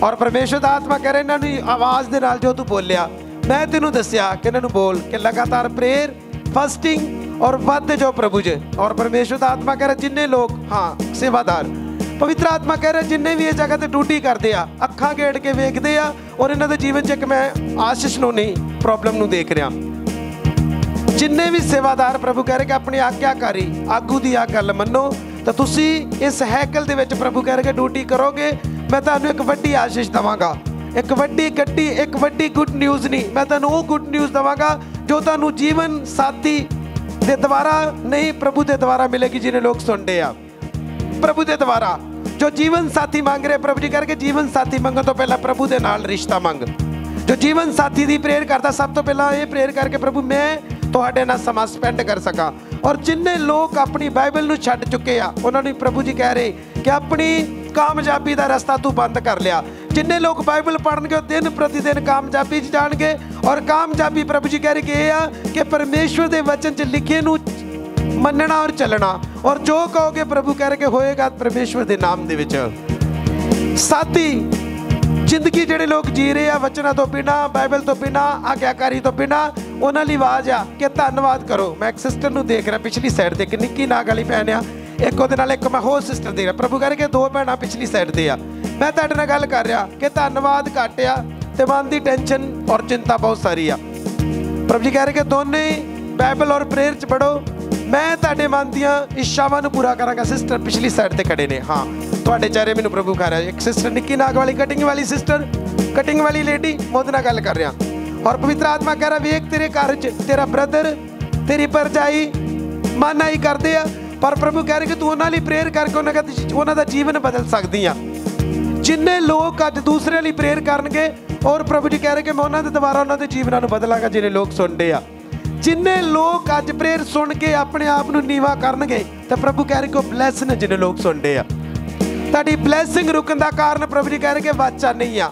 ਔਰ ਪਰਮੇਸ਼ਰ ਦਾ ਆਤਮਾ ਕਹਿ ਰਿਹਾ, ਇਹਨਾਂ ਨੂੰ ਆਵਾਜ਼ ਦੇ ਨਾਲ ਜੋ ਤੂੰ ਬੋਲਿਆ ਮੈਂ ਤੈਨੂੰ ਦੱਸਿਆ ਕਿ ਇਹਨਾਂ ਨੂੰ ਬੋਲ ਕਿ ਲਗਾਤਾਰ ਪ੍ਰੇਅਰ ਫਾਸਟਿੰਗ ਔਰ ਵੱਧ ਜੋ ਪ੍ਰਭੂ ਜੀ। ਔਰ ਪਰਮੇਸ਼ਰ ਦਾ ਆਤਮਾ ਕਹਿ ਰਿਹਾ ਜਿੰਨੇ ਲੋਕ, ਹਾਂ, ਸੇਵਾਦਾਰ। ਪਵਿੱਤਰ ਆਤਮਾ ਕਹਿ ਰਿਹਾ ਜਿੰਨੇ ਵੀ ਇਹ ਜਗ੍ਹਾ ਤੇ ਡਿਊਟੀ ਕਰਦੇ ਆ, ਅੱਖਾਂ ਗੇੜ ਕੇ ਵੇਖਦੇ ਆ ਔਰ ਇਹਨਾਂ ਦੇ ਜੀਵਨ 'ਚ ਇੱਕ ਮੈਂ ਆਸ਼ਿਸ਼ ਨੂੰ ਨਹੀਂ ਪ੍ਰੋਬਲਮ ਨੂੰ ਦੇਖ ਰਿਹਾ। ਜਿੰਨੇ ਵੀ ਸੇਵਾਦਾਰ ਪ੍ਰਭੂ ਕਹਿ ਰਹੇ ਕਿ ਆਪਣੀ ਆਗਿਆਕਾਰੀ, ਆਗੂ ਦੀ ਆ ਗੱਲ ਮੰਨੋ, ਤਾਂ ਤੁਸੀਂ ਇਸ ਹੈਕਲ ਦੇ ਵਿੱਚ ਪ੍ਰਭੂ ਕਹਿ ਰਹੇ ਕਿ ਡਿਊਟੀ ਕਰੋਗੇ, ਮੈਂ ਤੁਹਾਨੂੰ ਇੱਕ ਵੱਡੀ ਆਸ਼ੀਸ਼ ਦਵਾਂਗਾ। ਇੱਕ ਵੱਡੀ ਗੱਡੀ, ਇੱਕ ਵੱਡੀ ਗੁੱਡ ਨਿਊਜ਼ ਨਹੀਂ। ਮੈਂ ਤੁਹਾਨੂੰ ਉਹ ਗੁੱਡ ਨਿਊਜ਼ ਦਵਾਂਗਾ ਜੋ ਤੁਹਾਨੂੰ ਜੀਵਨ ਸਾਥੀ ਦੇ ਦੁਆਰਾ ਨਹੀਂ, ਪ੍ਰਭੂ ਦੇ ਦੁਆਰਾ ਮਿਲੇਗੀ, ਜਿਹਨੇ ਲੋਕ ਸੁਣਦੇ ਆ। ਪ੍ਰਭੂ ਦੇ ਦੁਆਰਾ, ਜੋ ਜੀਵਨ ਸਾਥੀ ਮੰਗ ਰਹੇ, ਪ੍ਰਭੂ ਜੀ ਕਰਕੇ ਜੀਵਨ ਸਾਥੀ ਮੰਗਣ ਤੋਂ ਪਹਿਲਾਂ ਪ੍ਰਭੂ ਦੇ ਨਾਲ ਰਿਸ਼ਤਾ ਮੰਗ। ਜੋ ਜੀਵਨ ਸਾਥੀ ਦੀ ਪ੍ਰੇਅਰ ਕਰਦਾ, ਸਭ ਤੋਂ ਪਹਿਲਾਂ ਇਹ ਪ੍ਰੇਅਰ ਕਰਕੇ ਪ੍ਰਭੂ, ਮੈਂ ਤੁਹਾਡੇ ਨਾਲ ਸਮਾਂ ਸਪੈਂਡ ਕਰ ਸਕਾਂ। ਔਰ ਜਿੰਨੇ ਲੋਕ ਆਪਣੀ ਬਾਈਬਲ ਨੂੰ ਛੱਡ ਚੁੱਕੇ ਆ, ਉਹਨਾਂ ਨੂੰ ਪ੍ਰਭੂ ਜੀ ਕਹਿ ਰਹੇ ਕਿ ਆਪਣੀ ਕਾਮਯਾਬੀ ਦਾ ਰਸਤਾ ਤੂੰ ਬੰਦ ਕਰ ਲਿਆ। ਜਿੰਨੇ ਲੋਕ ਬਾਈਬਲ ਪੜ੍ਹਨਗੇ ਉਹ ਦਿਨ ਪ੍ਰਤੀ ਦਿਨ ਕਾਮਯਾਬੀ 'ਚ ਜਾਣਗੇ। ਔਰ ਕਾਮਯਾਬੀ ਪ੍ਰਭੂ ਜੀ ਕਹਿ ਰਹੇ ਕਿ ਇਹ ਆ ਕਿ ਪਰਮੇਸ਼ਵਰ ਦੇ ਵਚਨ 'ਚ ਲਿਖੇ ਨੂੰ ਮੰਨਣਾ ਔਰ ਚੱਲਣਾ। ਔਰ ਜੋ ਕਹੋਗੇ ਪ੍ਰਭੂ ਕਹਿ ਰਹੇ ਕਿ ਹੋਏਗਾ ਪਰਮੇਸ਼ਵਰ ਦੇ ਨਾਮ ਦੇ ਵਿੱਚ। ਸਾਥੀ, ਜ਼ਿੰਦਗੀ ਜਿਹੜੇ ਲੋਕ ਜੀ ਰਹੇ ਆ ਵਚਨਾਂ ਤੋਂ ਬਿਨਾ, ਬਾਈਬਲ ਤੋਂ ਬਿਨਾ, ਆਗਿਆਕਾਰੀ ਤੋਂ ਬਿਨਾ, ਉਹਨਾਂ ਲਈ ਆਵਾਜ਼ ਆ ਕਿ ਧੰਨਵਾਦ ਕਰੋ। ਮੈਂ ਇੱਕ ਸਿਸਟਰ ਨੂੰ ਦੇਖ ਰਿਹਾ ਪਿਛਲੀ ਸਾਈਡ ਤੇ, ਇੱਕ ਨਿੱਕੀ ਨਾਗ ਵਾਲੀ ਭੈਣ ਆ। ਇੱਕ ਉਹਦੇ ਨਾਲ ਇੱਕ ਮੈਂ ਹੋਰ ਸਿਸਟਰ ਦੇਖ ਰਿਹਾ। ਪ੍ਰਭੂ ਕਹਿ ਰਹੇ ਕਿ ਦੋ ਭੈਣਾਂ ਪਿਛਲੀ ਸਾਈਡ ਤੇ ਆ। ਮੈਂ ਤੁਹਾਡੇ ਨਾਲ ਗੱਲ ਕਰ ਰਿਹਾ ਕਿ ਧੰਨਵਾਦ ਘੱਟ ਆ ਤੇ ਮਨ ਦੀ ਟੈਨਸ਼ਨ ਔਰ ਚਿੰਤਾ ਬਹੁਤ ਸਾਰੀ ਆ। ਪ੍ਰਭੂ ਜੀ ਕਹਿ ਰਹੇ ਕਿ ਦੋਨੇ ਬਾਈਬਲ ਔਰ ਪ੍ਰੇਅਰ ਚ ਪੜੋ ਮੈਂ ਤੁਹਾਡੇ ਮਨ ਦੀਆਂ ਇੱਛਾਵਾਂ ਨੂੰ ਪੂਰਾ ਕਰਾਂਗਾ। ਸਿਸਟਰ ਪਿਛਲੀ ਸਾਈਡ ਤੇ ਖੜੇ ਨੇ। ਹਾਂ, ਤੁਹਾਡੇ ਚਿਹਰੇ ਮੈਨੂੰ ਪ੍ਰਭੂ ਖਾ ਰਿਹਾ ਇੱਕ ਸਿਸਟਰ ਨਿੱਕੀ ਨਾਗ ਵਾਲੀ ਕਟਿੰਗ ਵਾਲੀ ਸਿਸਟਰ ਕਟਿੰਗ ਵਾਲੀ ਲੇਡੀ ਮੈਂ ਉਹਦੇ ਨਾਲ ਗੱਲ ਕਰ ਰਿਹਾ। ਔਰ ਪਵਿੱਤਰ ਆਤਮਾ ਕਹਿ ਰਿਹਾ, ਵੇਖ ਤੇਰੇ ਘਰ 'ਚ ਤੇਰਾ ਬ੍ਰਦਰ ਤੇਰੀ ਪਰਜਾਈ ਮਾਨਾ ਹੀ ਕਰਦੇ ਆ। ਪਰ ਪ੍ਰਭੂ ਕਹਿ ਰਿਹਾ ਕਿ ਤੂੰ ਉਹਨਾਂ ਲਈ ਪ੍ਰੇਅਰ ਕਰਕੇ ਉਹਨਾਂ ਦਾ ਉਹਨਾਂ ਦਾ ਜੀਵਨ ਬਦਲ ਸਕਦੀ ਆ। ਜਿੰਨੇ ਲੋਕ ਅੱਜ ਦੂਸਰੇ ਲਈ ਪ੍ਰੇਰ ਕਰਨਗੇ, ਔਰ ਪ੍ਰਭੂ ਜੀ ਕਹਿ ਰਹੇ ਕਿ ਮੈਂ ਉਹਨਾਂ ਦੇ ਦੁਆਰਾ ਉਹਨਾਂ ਦੇ ਜੀਵਨਾਂ ਨੂੰ ਬਦਲਾਂਗਾ ਜਿਹਨੇ ਲੋਕ ਸੁਣਦੇ ਆ। ਜਿੰਨੇ ਲੋਕ ਅੱਜ ਪ੍ਰੇਰ ਸੁਣ ਕੇ ਆਪਣੇ ਆਪ ਨੂੰ ਨੀਵਾ ਕਰਨਗੇ, ਤਾਂ ਪ੍ਰਭੂ ਕਹਿ ਰਹੇ ਕਿ ਉਹ ਬਲੈਸ ਨੇ ਜਿਹਨੇ ਲੋਕ ਸੁਣਦੇ ਆ। ਤੁਹਾਡੀ ਬਲੇਸਿੰਗ ਰੁਕਣ ਦਾ ਕਾਰਨ ਪ੍ਰਭੂ ਜੀ ਕਹਿ ਰਹੇ ਕਿ ਵਾਚਾ ਨਹੀਂ ਆ।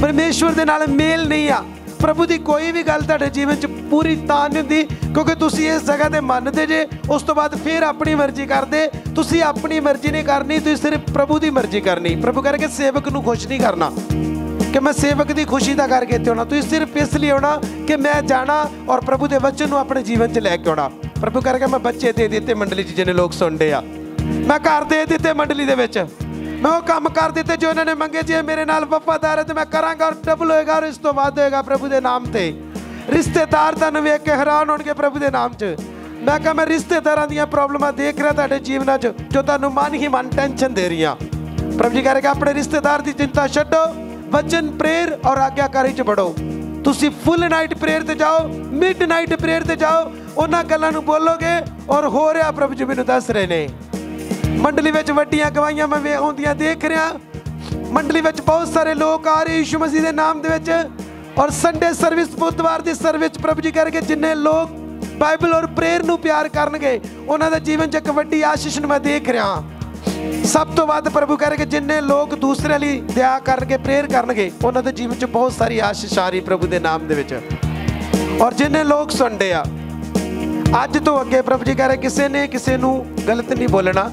ਪਰਮੇਸ਼ਵਰ ਦੇ ਨਾਲ ਮੇਲ ਨਹੀਂ ਆ। ਪ੍ਰਭੂ ਦੀ ਕੋਈ ਵੀ ਗੱਲ ਤੁਹਾਡੇ ਜੀਵਨ 'ਚ ਪੂਰੀ ਤਾਂ ਨਹੀਂ ਹੁੰਦੀ ਕਿਉਂਕਿ ਤੁਸੀਂ ਇਸ ਜਗ੍ਹਾ ਤੇ ਮੰਨਦੇ ਜੇ, ਉਸ ਤੋਂ ਬਾਅਦ ਫਿਰ ਆਪਣੀ ਮਰਜ਼ੀ ਕਰਦੇ, ਤੁਸੀਂ ਆਪਣੀ ਮਰਜ਼ੀ ਨਹੀਂ ਕਰਨੀ, ਤੁਸੀਂ ਸਿਰਫ ਪ੍ਰਭੂ ਦੀ ਮਰਜ਼ੀ ਕਰਨੀ। ਪ੍ਰਭੂ ਕਰਕੇ ਸੇਵਕ ਨੂੰ ਖੁਸ਼ ਨਹੀਂ ਕਰਨਾ। ਕਿ ਮੈਂ ਸੇਵਕ ਦੀ ਖੁਸ਼ੀ ਦਾ ਕਰਕੇ ਇੱਥੇ ਆਉਣਾ ਤੁਸੀਂ ਸਿਰਫ ਇਸ ਲਈ ਆਉਣਾ ਕਿ ਮੈਂ ਜਾਣਾ ਔਰ ਪ੍ਰਭੂ ਦੇ ਵਚਨ ਨੂੰ ਆਪਣੇ ਜੀਵਨ 'ਚ ਲੈ ਕੇ ਆਉਣਾ। ਪ੍ਰਭੂ ਕਰਕੇ ਮੈਂ ਬੱਚੇ ਦੇ ਦਿੱਤੇ ਮੰਡਲੀ 'ਚ ਜਿਹਨੇ ਲੋਕ ਸੁਣਦੇ ਆ। ਮੈਂ ਘਰ ਦੇ ਦਿੱਤੇ ਮੰਡਲੀ ਦੇ ਵਿੱਚ। ਮੈਂ ਉਹ ਕੰਮ ਕਰ ਦਿੱਤੇ ਜੋ ਇਹਨਾਂ ਨੇ ਮੰਗੇ, ਜੇ ਮੇਰੇ ਨਾਲ ਵਫਾਦਾਰ ਹੈ ਤੇ ਮੈਂ ਕਰਾਂਗਾ ਔਰ ਡਬਲ ਹੋਏਗਾ ਔਰ ਇਸ ਤੋਂ ਵੱਧ ਹੋਏਗਾ ਪ੍ਰਭੂ ਦੇ ਨਾਮ ਤੇ। ਰਿਸ਼ਤੇਦਾਰ ਤੁਹਾਨੂੰ ਵੇਖ ਕੇ ਹੈਰਾਨ ਹੋਣਗੇ ਪ੍ਰਭੂ ਦੇ ਨਾਮ 'ਚ। ਮੈਂ ਕਹਾਂ, ਮੈਂ ਰਿਸ਼ਤੇਦਾਰਾਂ ਦੀਆਂ ਪ੍ਰੋਬਲਮਾਂ ਦੇਖ ਰਿਹਾ ਤੁਹਾਡੇ ਜੀਵਨਾਂ 'ਚ, ਜੋ ਤੁਹਾਨੂੰ ਮਨ ਹੀ ਮਨ ਟੈਨਸ਼ਨ ਦੇ ਰਹੀਆਂ। ਪ੍ਰਭੂ ਜੀ ਕਹਿ ਰਹੇ ਆਪਣੇ ਰਿਸ਼ਤੇਦਾਰ ਦੀ ਚਿੰਤਾ ਛੱਡੋ, ਵਚਨ, ਪ੍ਰੇਅਰ ਔਰ ਆਗਿਆਕਾਰੀ 'ਚ ਬੜੋ ਤੁਸੀਂ ਫੁੱਲ ਨਾਈਟ ਪ੍ਰੇਅਰ ਤੇ ਜਾਓ ਮਿਡ ਨਾਈਟ ਪ੍ਰੇਅਰ ਤੇ ਜਾਓ, ਉਹਨਾਂ ਗੱਲਾਂ ਨੂੰ ਬੋਲੋਗੇ ਔਰ ਹੋ ਰਿਹਾ ਪ੍ਰਭੂ ਜੀ ਮੈਨੂੰ ਦੱਸ ਰਹੇ ਨੇ। ਮੰਡਲੀ ਵਿੱਚ ਵੱਡੀਆਂ ਗਵਾਹੀਆਂ ਮੈਂ ਵੇ ਹੁੰਦੀਆਂ ਦੇਖ ਰਿਹਾ। ਮੰਡਲੀ ਵਿੱਚ ਬਹੁਤ ਸਾਰੇ ਲੋਕ ਆ ਰਹੇ, ਯਿਸੂ ਮਸੀਹ ਦੇ ਨਾਮ ਦੇ ਵਿੱਚ। ਔਰ ਸੰਡੇ ਸਰਵਿਸ ਬੁੱਧਵਾਰ ਦੀ ਸਰਵਿਸ ਪ੍ਰਭੂ ਜੀ ਕਰਕੇ ਜਿੰਨੇ ਲੋਕ ਬਾਈਬਲ ਔਰ ਪ੍ਰੇਅਰ ਨੂੰ ਪਿਆਰ ਕਰਨਗੇ, ਉਹਨਾਂ ਦੇ ਜੀਵਨ 'ਚ ਇੱਕ ਵੱਡੀ ਆਸ਼ੀਸ਼ ਨੂੰ ਮੈਂ ਦੇਖ ਰਿਹਾ ਸਭ ਤੋਂ ਵੱਧ ਪ੍ਰਭੂ ਕਹਿ ਰਹੇ ਜਿੰਨੇ ਲੋਕ ਦੂਸਰੇ ਲਈ ਦਇਆ ਕਰਨਗੇ ਪ੍ਰੇਅਰ ਕਰਨਗੇ, ਉਹਨਾਂ ਦੇ ਜੀਵਨ 'ਚ ਬਹੁਤ ਸਾਰੀ ਆਸ਼ੀਸ਼ ਆ ਰਹੀ ਪ੍ਰਭੂ ਦੇ ਨਾਮ ਦੇ ਵਿੱਚ। ਔਰ ਜਿੰਨੇ ਲੋਕ ਸੁਣਦੇ ਆ, ਅੱਜ ਤੋਂ ਅੱਗੇ ਪ੍ਰਭੂ ਜੀ ਕਹਿ ਰਹੇ ਕਿਸੇ ਨੇ ਕਿਸੇ ਨੂੰ ਗਲਤ ਨਹੀਂ ਬੋਲਣਾ।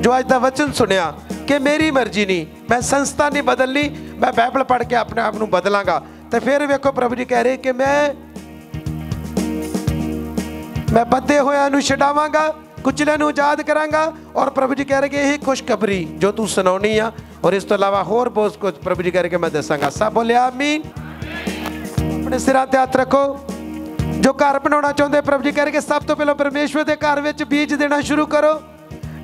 ਜੋ ਅੱਜ ਦਾ ਵਚਨ ਸੁਣਿਆ, ਕਿ ਮੇਰੀ ਮਰਜ਼ੀ ਨਹੀਂ, ਮੈਂ ਸੰਸਥਾ ਨਹੀਂ ਬਦਲਣੀ, ਮੈਂ ਬਾਈਬਲ ਪੜ੍ਹ ਕੇ ਆਪਣੇ ਆਪ ਨੂੰ ਬਦਲਾਂਗਾ। ਤੇ ਫਿਰ ਵੇਖੋ ਪ੍ਰਭੂ ਜੀ ਕਹਿ ਰਹੇ ਕਿ ਮੈਂ ਮੈਂ ਬੱਧੇ ਹੋਇਆਂ ਨੂੰ ਛਡਾਵਾਂਗਾ, ਕੁਚਲਿਆਂ ਨੂੰ ਆਜ਼ਾਦ ਕਰਾਂਗਾ ਔਰ ਪ੍ਰਭੂ ਜੀ ਕਹਿ ਰਹੇ ਕਿ ਇਹ ਖੁਸ਼ਖਬਰੀ ਜੋ ਤੂੰ ਸੁਣਾਉਣੀ ਆ ਔਰ ਇਸ ਤੋਂ ਇਲਾਵਾ ਹੋਰ ਬਹੁਤ ਕੁਝ ਪ੍ਰਭੂ ਜੀ ਕਹਿ ਰਹੇ ਕਿ ਮੈਂ ਦੱਸਾਂਗਾ। ਸਭ ਬੋਲਿਆ ਆਮੀਨ। ਆਪਣੇ ਸਿਰਾਂ ਤੇ ਹੱਥ ਰੱਖੋ। ਜੋ ਘਰ ਬਣਾਉਣਾ ਚਾਹੁੰਦੇ ਪ੍ਰਭੂ ਜੀ ਕਹਿ ਰਹੇ ਕਿ ਸਭ ਤੋਂ ਪਹਿਲਾਂ ਪਰਮੇਸ਼ਵਰ ਦੇ ਘਰ ਵਿੱਚ ਬੀਜ ਦੇਣਾ ਸ਼ੁਰੂ ਕਰੋ।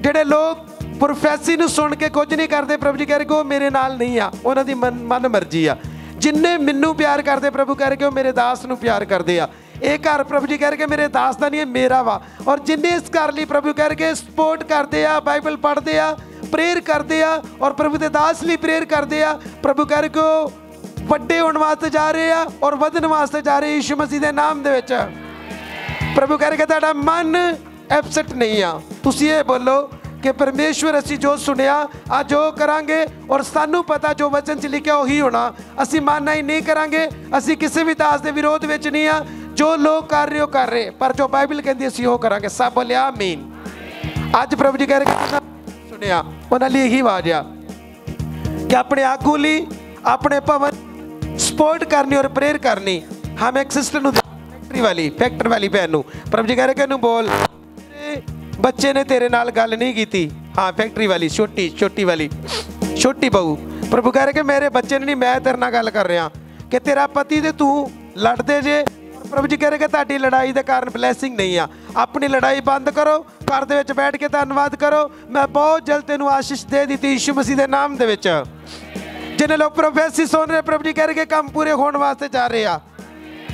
ਜਿਹੜੇ ਲੋਕ ਪ੍ਰੋਫੈਸੀ ਨੂੰ ਸੁਣ ਕੇ ਕੁਝ ਨਹੀਂ ਕਰਦੇ ਪ੍ਰਭੂ ਜੀ ਕਹਿ ਰਹੇ ਕਿ ਉਹ ਮੇਰੇ ਨਾਲ ਨਹੀਂ ਆ, ਉਹਨਾਂ ਦੀ ਮਨ ਮਨ ਮਰਜ਼ੀ ਆ। ਜਿੰਨੇ ਮੈਨੂੰ ਪਿਆਰ ਕਰਦੇ ਪ੍ਰਭੂ ਕਹਿ ਰਹੇ ਕਿ ਉਹ ਮੇਰੇ ਦਾਸ ਨੂੰ ਪਿਆਰ ਕਰਦੇ ਆ। ਇਹ ਘਰ ਪ੍ਰਭੂ ਜੀ ਕਹਿ ਰਹੇ ਕਿ ਮੇਰੇ ਦਾਸ ਦਾ ਨਹੀਂ, ਇਹ ਮੇਰਾ ਵਾ। ਔਰ ਜਿੰਨੇ ਇਸ ਘਰ ਲਈ ਪ੍ਰਭੂ ਕਹਿ ਰਹੇ ਕਿ ਸਪੋਰਟ ਕਰਦੇ ਆ ਬਾਈਬਲ ਪੜ੍ਹਦੇ ਆ ਪ੍ਰੇਅਰ ਕਰਦੇ ਆ, ਔਰ ਪ੍ਰਭੂ ਦੇ ਦਾਸ ਲਈ ਪ੍ਰੇਅਰ ਕਰਦੇ ਆ, ਪ੍ਰਭੂ ਕਹਿ ਰਹੇ ਕਿ ਉਹ ਵੱਡੇ ਹੋਣ ਵਾਸਤੇ ਜਾ ਰਹੇ ਆ ਔਰ ਵਧਣ ਵਾਸਤੇ ਜਾ ਰਹੇ ਯੀਸ਼ੂ ਮਸੀਹ ਦੇ ਨਾਮ ਦੇ ਵਿੱਚ। ਪ੍ਰਭੂ ਕਹਿ ਰਿਹਾ ਤੁਹਾਡਾ ਮਨ ਐਪਸੈਟ ਨਹੀਂ ਆ। ਤੁਸੀਂ ਇਹ ਬੋਲੋ ਕਿ ਪਰਮੇਸ਼ਵਰ ਅਸੀਂ ਜੋ ਸੁਣਿਆ, ਅੱਜ ਉਹ ਕਰਾਂਗੇ ਔਰ ਸਾਨੂੰ ਪਤਾ ਜੋ ਵਚਨ 'ਚ ਲਿਖਿਆ ਉਹੀ ਹੋਣਾ। ਅਸੀਂ ਮਾਨਣਾ ਹੀ ਨਹੀਂ ਕਰਾਂਗੇ, ਅਸੀਂ ਕਿਸੇ ਵੀ ਦਾਸ ਦੇ ਵਿਰੋਧ ਵਿੱਚ ਨਹੀਂ ਆ। ਜੋ ਲੋਕ ਕਰ ਰਹੇ, ਉਹ ਕਰ ਰਹੇ। ਪਰ ਜੋ ਬਾਈਬਲ ਕਹਿੰਦੀ, ਅਸੀਂ ਉਹ ਕਰਾਂਗੇ। ਸਭ ਬੋਲਿਆ, ਆਮੀਨ। ਅੱਜ ਪ੍ਰਭੂ ਜੀ ਕਹਿ ਰਹੇ ਕਿ ਸੁਣਿਆ, ਉਹਨਾਂ ਲਈ ਇਹੀ ਆਵਾਜ਼ ਆ ਕਿ ਆਪਣੇ ਆਗੂ ਲਈ, ਆਪਣੇ ਭਵਨ ਸਪੋਰਟ ਕਰਨੀ ਔਰ ਪ੍ਰੇਅਰ ਕਰਨੀ। ਹਮ ਇੱਕ ਸਿਸਟਰ ਨੂੰ ਫੈਕਟਰੀ ਵਾਲੀ ਫੈਕਟਰ ਵਾਲੀ ਭੈਣ ਨੂੰ। ਪ੍ਰਭੂ ਜੀ ਕਹਿ ਰਹੇ ਕਿ ਇਹਨੂੰ ਬੋਲ। ਬੱਚੇ ਨੇ ਤੇਰੇ ਨਾਲ ਗੱਲ ਨਹੀਂ ਕੀਤੀ। ਹਾਂ ਫੈਕਟਰੀ ਵਾਲੀ, ਛੋਟੀ ਛੋਟੀ ਵਾਲੀ। ਛੋਟੀ ਬਹੂ। ਪ੍ਰਭੂ ਕਹਿ ਰਹੇ ਕਿ ਮੇਰੇ ਬੱਚੇ ਨੇ ਨਹੀਂ, ਮੈਂ ਤੇਰੇ ਨਾਲ ਗੱਲ ਕਰ ਰਿਹਾ। ਕਿ ਤੇਰਾ ਪਤੀ ਤੇ ਤੂੰ ਲੜਦੇ ਜੇ। ਪ੍ਰਭੂ ਜੀ ਕਹਿ ਰਹੇ ਕਿ ਤੁਹਾਡੀ ਲੜਾਈ ਦੇ ਕਾਰਨ ਬਲੇਸਿੰਗ ਨਹੀਂ ਆ। ਆਪਣੀ ਲੜਾਈ ਬੰਦ ਕਰੋ, ਘਰ ਦੇ ਵਿੱਚ ਬੈਠ ਕੇ ਧੰਨਵਾਦ ਕਰੋ। ਮੈਂ ਬਹੁਤ ਜਲਦ ਤੈਨੂੰ ਆਸ਼ੀਸ਼ ਦੇ ਦਿੱਤੀ ਯਿਸੂ ਮਸੀਹ ਦੇ ਨਾਮ ਦੇ ਵਿੱਚ। ਜਿਹਨੇ ਲੋਕ ਪ੍ਰੋਫੈਸੀ ਸੁਣ ਰਹੇ, ਪ੍ਰਭੂ ਜੀ ਕਹਿ ਰਹੇ ਕਿ ਕੰਮ ਪੂਰੇ ਹੋਣ ਵਾਸਤੇ ਜਾ ਰਹੇ ਆ।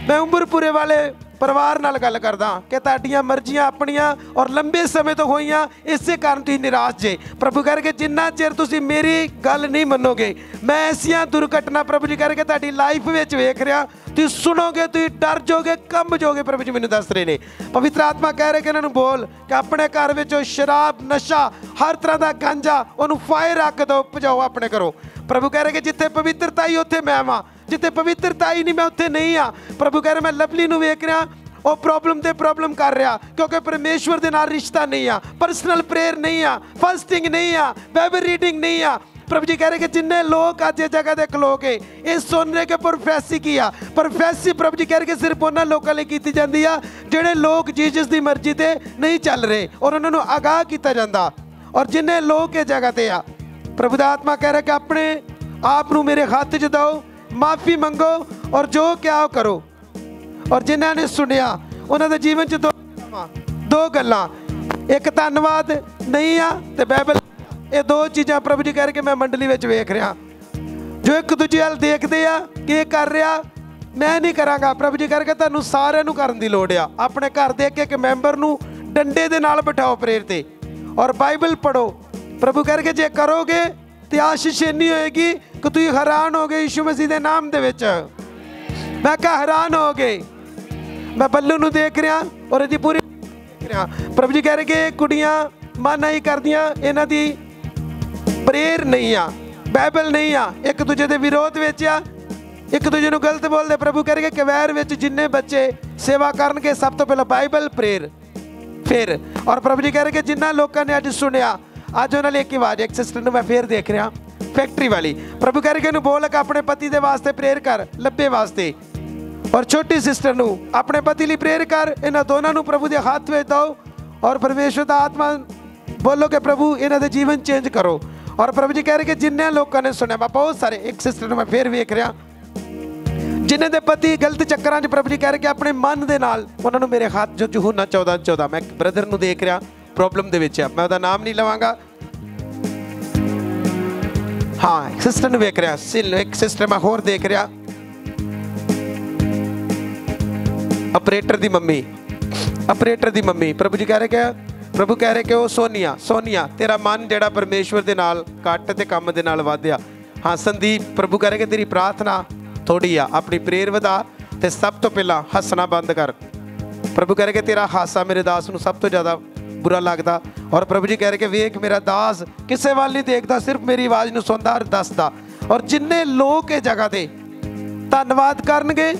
ਮੈਂ ਉਮਰਪੁਰੇ ਵਾਲੇ ਪਰਿਵਾਰ ਨਾਲ ਗੱਲ ਕਰਦਾ ਕਿ ਤੁਹਾਡੀਆਂ ਮਰਜ਼ੀਆਂ ਆਪਣੀਆਂ ਔਰ ਲੰਬੇ ਸਮੇਂ ਤੋਂ ਹੋਈਆਂ, ਇਸੇ ਕਾਰਨ ਤੁਸੀਂ ਨਿਰਾਸ਼ ਜੇ। ਪ੍ਰਭੂ ਕਰਕੇ ਜਿੰਨਾ ਚਿਰ ਤੁਸੀਂ ਮੇਰੀ ਗੱਲ ਨਹੀਂ ਮੰਨੋਗੇ, ਮੈਂ ਐਸੀਆਂ ਦੁਰਘਟਨਾ ਪ੍ਰਭੂ ਜੀ ਕਰਕੇ ਤੁਹਾਡੀ ਲਾਈਫ ਵਿੱਚ ਵੇਖ ਰਿਹਾ। ਤੁਸੀਂ ਸੁਣੋਗੇ, ਤੁਸੀਂ ਡਰ ਜਾਓਗੇ, ਕੰਬ ਜਾਓਗੇ ਪ੍ਰਭੂ ਜੀ ਮੈਨੂੰ ਦੱਸ ਰਹੇ ਨੇ। ਪਵਿੱਤਰ ਆਤਮਾ ਕਹਿ ਰਿਹਾ ਕਿ ਇਹਨਾਂ ਨੂੰ ਬੋਲ ਕਿ ਆਪਣੇ ਘਰ ਵਿੱਚ ਉਹ ਸ਼ਰਾਬ, ਨਸ਼ਾ, ਹਰ ਤਰ੍ਹਾਂ ਦਾ ਗਾਂਜਾ ਉਹਨੂੰ ਫਾਇਰ ਰੱਖ ਦਿਓ ਭਜਾਓ ਆਪਣੇ ਘਰੋਂ। ਪ੍ਰਭੂ ਕਹਿ ਰਿਹਾ ਕਿ ਜਿੱਥੇ ਪਵਿੱਤਰਤਾ ਹੀ ਉੱਥੇ ਮੈਂ ਵਾਂ। ਜਿੱਥੇ ਪਵਿੱਤਰਤਾ ਹੀ ਨਹੀਂ, ਮੈਂ ਉੱਥੇ ਨਹੀਂ ਆ ਪ੍ਰਭੂ ਕਹਿ ਰਿਹਾ, ਮੈਂ ਲਵਲੀ ਨੂੰ ਵੇਖ ਰਿਹਾ। ਉਹ ਪ੍ਰੋਬਲਮ ਤੇ ਪ੍ਰੋਬਲਮ ਕਰ ਰਿਹਾ, ਕਿਉਂਕਿ ਪਰਮੇਸ਼ਵਰ ਦੇ ਨਾਲ ਰਿਸ਼ਤਾ ਨਹੀਂ ਆ। ਪਰਸਨਲ ਪ੍ਰੇਅਰ ਨਹੀਂ ਆ ਫਾਸਟਿੰਗ ਨਹੀਂ ਆ ਬਾਈਬਲ ਰੀਡਿੰਗ ਨਹੀਂ ਆ। ਪ੍ਰਭੂ ਜੀ ਕਹਿ ਰਹੇ ਕਿ ਜਿੰਨੇ ਲੋਕ ਅੱਜ ਇਹ ਜਗ੍ਹਾ ਤੇ ਖਲੋ ਕੇ, ਇਹ ਸੁਣ ਰਹੇ ਕਿ ਪ੍ਰੋਫੈਸੀ ਕੀ ਆ। ਪ੍ਰੋਫੈਸੀ ਪ੍ਰਭੂ ਜੀ ਕਹਿ ਰਹੇ ਕਿ ਸਿਰਫ ਉਹਨਾਂ ਲੋਕਾਂ ਲਈ ਕੀਤੀ ਜਾਂਦੀ ਆ, ਜਿਹੜੇ ਲੋਕ ਜੀਸਸ ਦੀ ਮਰਜ਼ੀ ਤੇ ਨਹੀਂ ਚੱਲ ਰਹੇ ਔਰ ਉਹਨਾਂ ਨੂੰ ਆਗਾਹ ਕੀਤਾ ਜਾਂਦਾ। ਔਰ ਜਿੰਨੇ ਲੋਕ ਇਹ ਜਗ੍ਹਾ ਤੇ ਆ, ਪ੍ਰਭੂ ਦਾ ਆਤਮਾ ਕਹਿ ਰਿਹਾ ਕਿ ਆਪਣੇ ਆਪ ਨੂੰ ਮੇਰੇ ਹੱਥ 'ਚ ਦਿਓ। ਮਾਫੀ ਮੰਗੋ ਔਰ ਜੋ ਕਿਹਾ ਉਹ ਕਰੋ। ਔਰ ਜਿਨ੍ਹਾਂ ਨੇ ਸੁਣਿਆ, ਉਹਨਾਂ ਦੇ ਜੀਵਨ 'ਚ ਦੋ ਦੋ ਗੱਲਾਂ। ਇੱਕ ਧੰਨਵਾਦ, ਨਹੀਂ ਆ ਤੇ ਬਾਈਬਲ ਇਹ ਦੋ ਚੀਜ਼ਾਂ ਪ੍ਰਭੂ ਜੀ ਕਹਿ ਰਹੇ ਕਿ ਮੈਂ ਮੰਡਲੀ ਵਿੱਚ ਵੇਖ ਰਿਹਾ। ਜੋ ਇੱਕ ਦੂਜੇ ਵੱਲ ਦੇਖਦੇ ਆ, ਕਿ ਇਹ ਕਰ ਰਿਹਾ? ਮੈਂ ਨਹੀਂ ਕਰਾਂਗਾ। ਪ੍ਰਭੂ ਜੀ ਕਰਕੇ ਤੁਹਾਨੂੰ ਸਾਰਿਆਂ ਨੂੰ ਕਰਨ ਦੀ ਲੋੜ ਆ। ਆਪਣੇ ਘਰ ਦੇ ਇੱਕ ਇੱਕ ਮੈਂਬਰ ਨੂੰ ਡੰਡੇ ਦੇ ਨਾਲ ਬਿਠਾਓ ਪ੍ਰੇਰ ਤੇ। ਔਰ ਬਾਈਬਲ ਪੜੋ ਪ੍ਰਭੂ ਕਰਕੇ ਜੇ ਕਰੋਗੇ ਤੇ ਆਸ਼ੀਸ਼ ਇੰਨੀ ਹੋਏਗੀ ਕਿ ਤੁਸੀਂ ਹੈਰਾਨ ਹੋਗੇ ਯਿਸੂ ਮਸੀਹ ਦੇ ਨਾਮ ਦੇ ਵਿੱਚ। ਮੈਂ ਕਹ ਹੈਰਾਨ ਹੋ ਮੈਂ ਬੱਲੂ ਨੂੰ ਦੇਖ ਰਿਹਾ ਔਰ ਇਹਦੀ ਪੂਰੀ ਦੇਖ ਰਿਹਾ। ਪ੍ਰਭੂ ਜੀ ਕਹਿ ਰਹੇ ਕਿ ਕੁੜੀਆਂ ਮਨ ਹੀ ਕਰਦੀਆਂ, ਇਹਨਾਂ ਦੀ ਪ੍ਰੇਅਰ ਨਹੀਂ ਆ, ਬਾਈਬਲ ਨਹੀਂ ਆ। ਇੱਕ ਦੂਜੇ ਦੇ ਵਿਰੋਧ ਵਿੱਚ ਆ। ਇੱਕ ਦੂਜੇ ਨੂੰ ਗਲਤ ਬੋਲਦੇ। ਪ੍ਰਭੂ ਕਹਿ ਰਹੇ ਕਿ ਕਵੈਰ ਵਿੱਚ ਜਿੰਨੇ ਬੱਚੇ ਸੇਵਾ ਕਰਨਗੇ, ਸਭ ਤੋਂ ਪਹਿਲਾਂ ਬਾਈਬਲ ਪ੍ਰੇਰ, ਫਿਰ। ਔਰ ਪ੍ਰਭੂ ਜੀ ਕਹਿ ਰਹੇ ਕਿ ਜਿੰਨਾ ਲੋਕਾਂ ਨੇ ਅੱਜ ਸੁਣਿਆ ਅੱਜ ਉਹਨਾਂ ਲਈ ਇੱਕ ਹੀ ਆਵਾਜ਼, ਇੱਕ ਸਿਸਟਰ ਨੂੰ ਮੈਂ ਫੇਰ ਦੇਖ ਰਿਹਾ ਫੈਕਟਰੀ ਵਾਲੀ। ਪ੍ਰਭੂ ਕਹਿ ਰਹੇ ਕਿ ਇਹਨੂੰ ਬੋਲ ਕਿ ਆਪਣੇ ਪਤੀ ਦੇ ਵਾਸਤੇ ਪ੍ਰੇਅਰ ਕਰ, ਲੱਭੇ ਵਾਸਤੇ। ਔਰ ਛੋਟੀ ਸਿਸਟਰ ਨੂੰ ਆਪਣੇ ਪਤੀ ਲਈ ਪ੍ਰੇਅਰ ਕਰ, ਇਹਨਾਂ ਦੋਨਾਂ ਨੂੰ ਪ੍ਰਭੂ ਦੇ ਹੱਥ ਵਿੱਚ ਦਿਓ। ਔਰ ਪਰਮੇਸ਼ਵਰ ਦਾ ਆਤਮਾ ਬੋਲੋ ਕਿ ਪ੍ਰਭੂ, ਇਹਨਾਂ ਦੇ ਜੀਵਨ ਚੇਂਜ ਕਰੋ। ਔਰ ਪ੍ਰਭੂ ਜੀ ਕਹਿ ਰਹੇ ਕਿ ਜਿੰਨੇ ਲੋਕਾਂ ਨੇ ਸੁਣਿਆ, ਮੈਂ ਬਹੁਤ ਸਾਰੇ, ਇੱਕ ਸਿਸਟਰ ਨੂੰ ਮੈਂ ਫੇਰ ਵੇਖ ਰਿਹਾ। ਜਿਨ੍ਹਾਂ ਦੇ ਪਤੀ ਗਲਤ ਚੱਕਰਾਂ 'ਚ ਪ੍ਰਭੂ ਜੀ ਕਹਿ ਰਹੇ ਕਿ ਆਪਣੇ ਮਨ ਦੇ ਨਾਲ ਉਹਨਾਂ ਨੂੰ ਮੇਰੇ ਹੱਥ ਜੋ ਯਹੂਨਾ 14 14 ਮੈਂ ਇੱਕ ਬ੍ਰਦਰ ਨੂੰ ਦੇਖ ਰਿਹਾ। ਪ੍ਰੋਬਲਮ ਦੇ ਵਿੱਚ ਆ। ਮੈਂ ਉਹਦਾ ਨਾਮ ਨਹੀਂ ਲਵਾਂਗਾ। ਹਾਂ, ਇੱਕ ਸਿਸਟਰ ਨੂੰ ਵੇਖ ਰਿਹਾ, ਸਿਲ ਇੱਕ ਸਿਸਟਰ ਮੈਂ ਹੋਰ ਦੇਖ ਰਿਹਾ। ਆਪਰੇਟਰ ਦੀ ਮੰਮੀ। ਆਪਰੇਟਰ ਦੀ ਮੰਮੀ। ਪ੍ਰਭੂ ਜੀ ਕਹਿ ਰਹੇ ਕਿ, ਪ੍ਰਭੂ ਕਹਿ ਰਹੇ ਕਿ ਉਹ ਸੋਨੀਆ ਸੋਨੀਆ, ਤੇਰਾ ਮਨ ਜਿਹੜਾ ਪਰਮੇਸ਼ਵਰ ਦੇ ਨਾਲ ਕੱਟ ਤੇ ਕੰਮ ਦੇ ਨਾਲ ਵਧਿਆ। ਹਾਂ, ਸੰਦੀਪ, ਪ੍ਰਭੂ ਕਹਿ ਰਹੇ ਕਿ ਤੇਰੀ ਪ੍ਰਾਰਥਨਾ ਥੋੜੀ ਆ, ਆਪਣੀ ਪ੍ਰੇਰ ਵਧਾ ਤੇ ਸਭ ਤੋਂ ਪਹਿਲਾਂ ਹੱਸਣਾ ਬੰਦ ਕਰ। ਪ੍ਰਭੂ ਕਹਿ ਰਹੇ ਕਿ ਤੇਰਾ ਹਾਸਾ ਮੇਰੇ ਦਾਸ ਨੂੰ ਸਭ ਤੋਂ ਜ਼ਿਆਦਾ ਬੁਰਾ ਲੱਗਦਾ। ਔਰ ਪ੍ਰਭੂ ਜੀ ਕਹਿ ਰਹੇ ਕਿ ਵੇਖ ਮੇਰਾ ਦਾਸ ਕਿਸੇ ਵੱਲ ਨਹੀਂ ਦੇਖਦਾ, ਸਿਰਫ ਮੇਰੀ ਆਵਾਜ਼ ਨੂੰ ਸੁਣਦਾ ਔਰ ਦੱਸਦਾ। ਔਰ ਜਿੰਨੇ ਲੋਕ ਇਹ ਜਗ੍ਹਾ ਤੇ ਧੰਨਵਾਦ ਕਰਨਗੇ,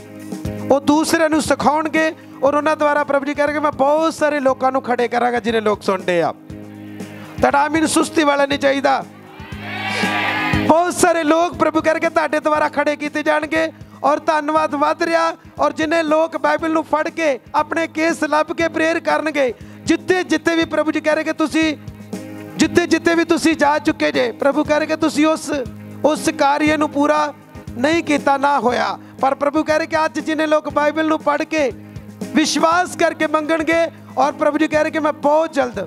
ਉਹ ਦੂਸਰਿਆਂ ਨੂੰ ਸਿਖਾਉਣਗੇ ਔਰ ਉਹਨਾਂ ਦੁਆਰਾ ਪ੍ਰਭੂ ਜੀ ਕਹਿ ਰਹੇ ਕਿ ਮੈਂ ਬਹੁਤ ਸਾਰੇ ਲੋਕਾਂ ਨੂੰ ਖੜੇ ਕਰਾਂਗਾ ਜਿਹੜੇ ਲੋਕ ਸੁਣਦੇ ਆ। ਤੁਹਾਡਾ ਆਮੀਨ ਸੁਸਤੀ ਵਾਲਾ ਨਹੀਂ ਚਾਹੀਦਾ। ਬਹੁਤ ਸਾਰੇ ਲੋਕ ਪ੍ਰਭੂ ਕਰਕੇ ਤੁਹਾਡੇ ਦੁਆਰਾ ਖੜੇ ਕੀਤੇ ਜਾਣਗੇ ਔਰ ਧੰਨਵਾਦ ਵੱਧ ਰਿਹਾ ਔਰ ਜਿਨੇ ਲੋਕ ਬਾਈਬਲ ਨੂੰ ਫੜ ਕੇ ਆਪਣੇ ਕੇਸ ਲੱਭ ਕੇ ਪ੍ਰੇਅਰ ਕਰਨਗੇ ਜਿੱਥੇ ਜਿੱਥੇ ਵੀ ਪ੍ਰਭੂ ਜੀ ਕਹਿ ਰਹੇ ਕਿ ਤੁਸੀਂ ਜਿੱਥੇ ਜਿੱਥੇ ਵੀ ਤੁਸੀਂ ਜਾ ਚੁੱਕੇ ਜੇ, ਪ੍ਰਭੂ ਕਹਿ ਰਹੇ ਕਿ ਤੁਸੀਂ ਉਸ ਉਸ ਕਾਰਜ ਨੂੰ ਪੂਰਾ ਨਹੀਂ ਕੀਤਾ, ਨਾ ਹੋਇਆ। ਪਰ ਪ੍ਰਭੂ ਕਹਿ ਰਹੇ ਕਿ ਅੱਜ ਜਿਨੇ ਲੋਕ ਬਾਈਬਲ ਨੂੰ ਪੜ੍ਹ ਕੇ ਵਿਸ਼ਵਾਸ ਕਰਕੇ ਮੰਗਣਗੇ ਔਰ ਪ੍ਰਭੂ ਜੀ ਕਹਿ ਰਹੇ ਕਿ ਮੈਂ ਬਹੁਤ ਜਲਦ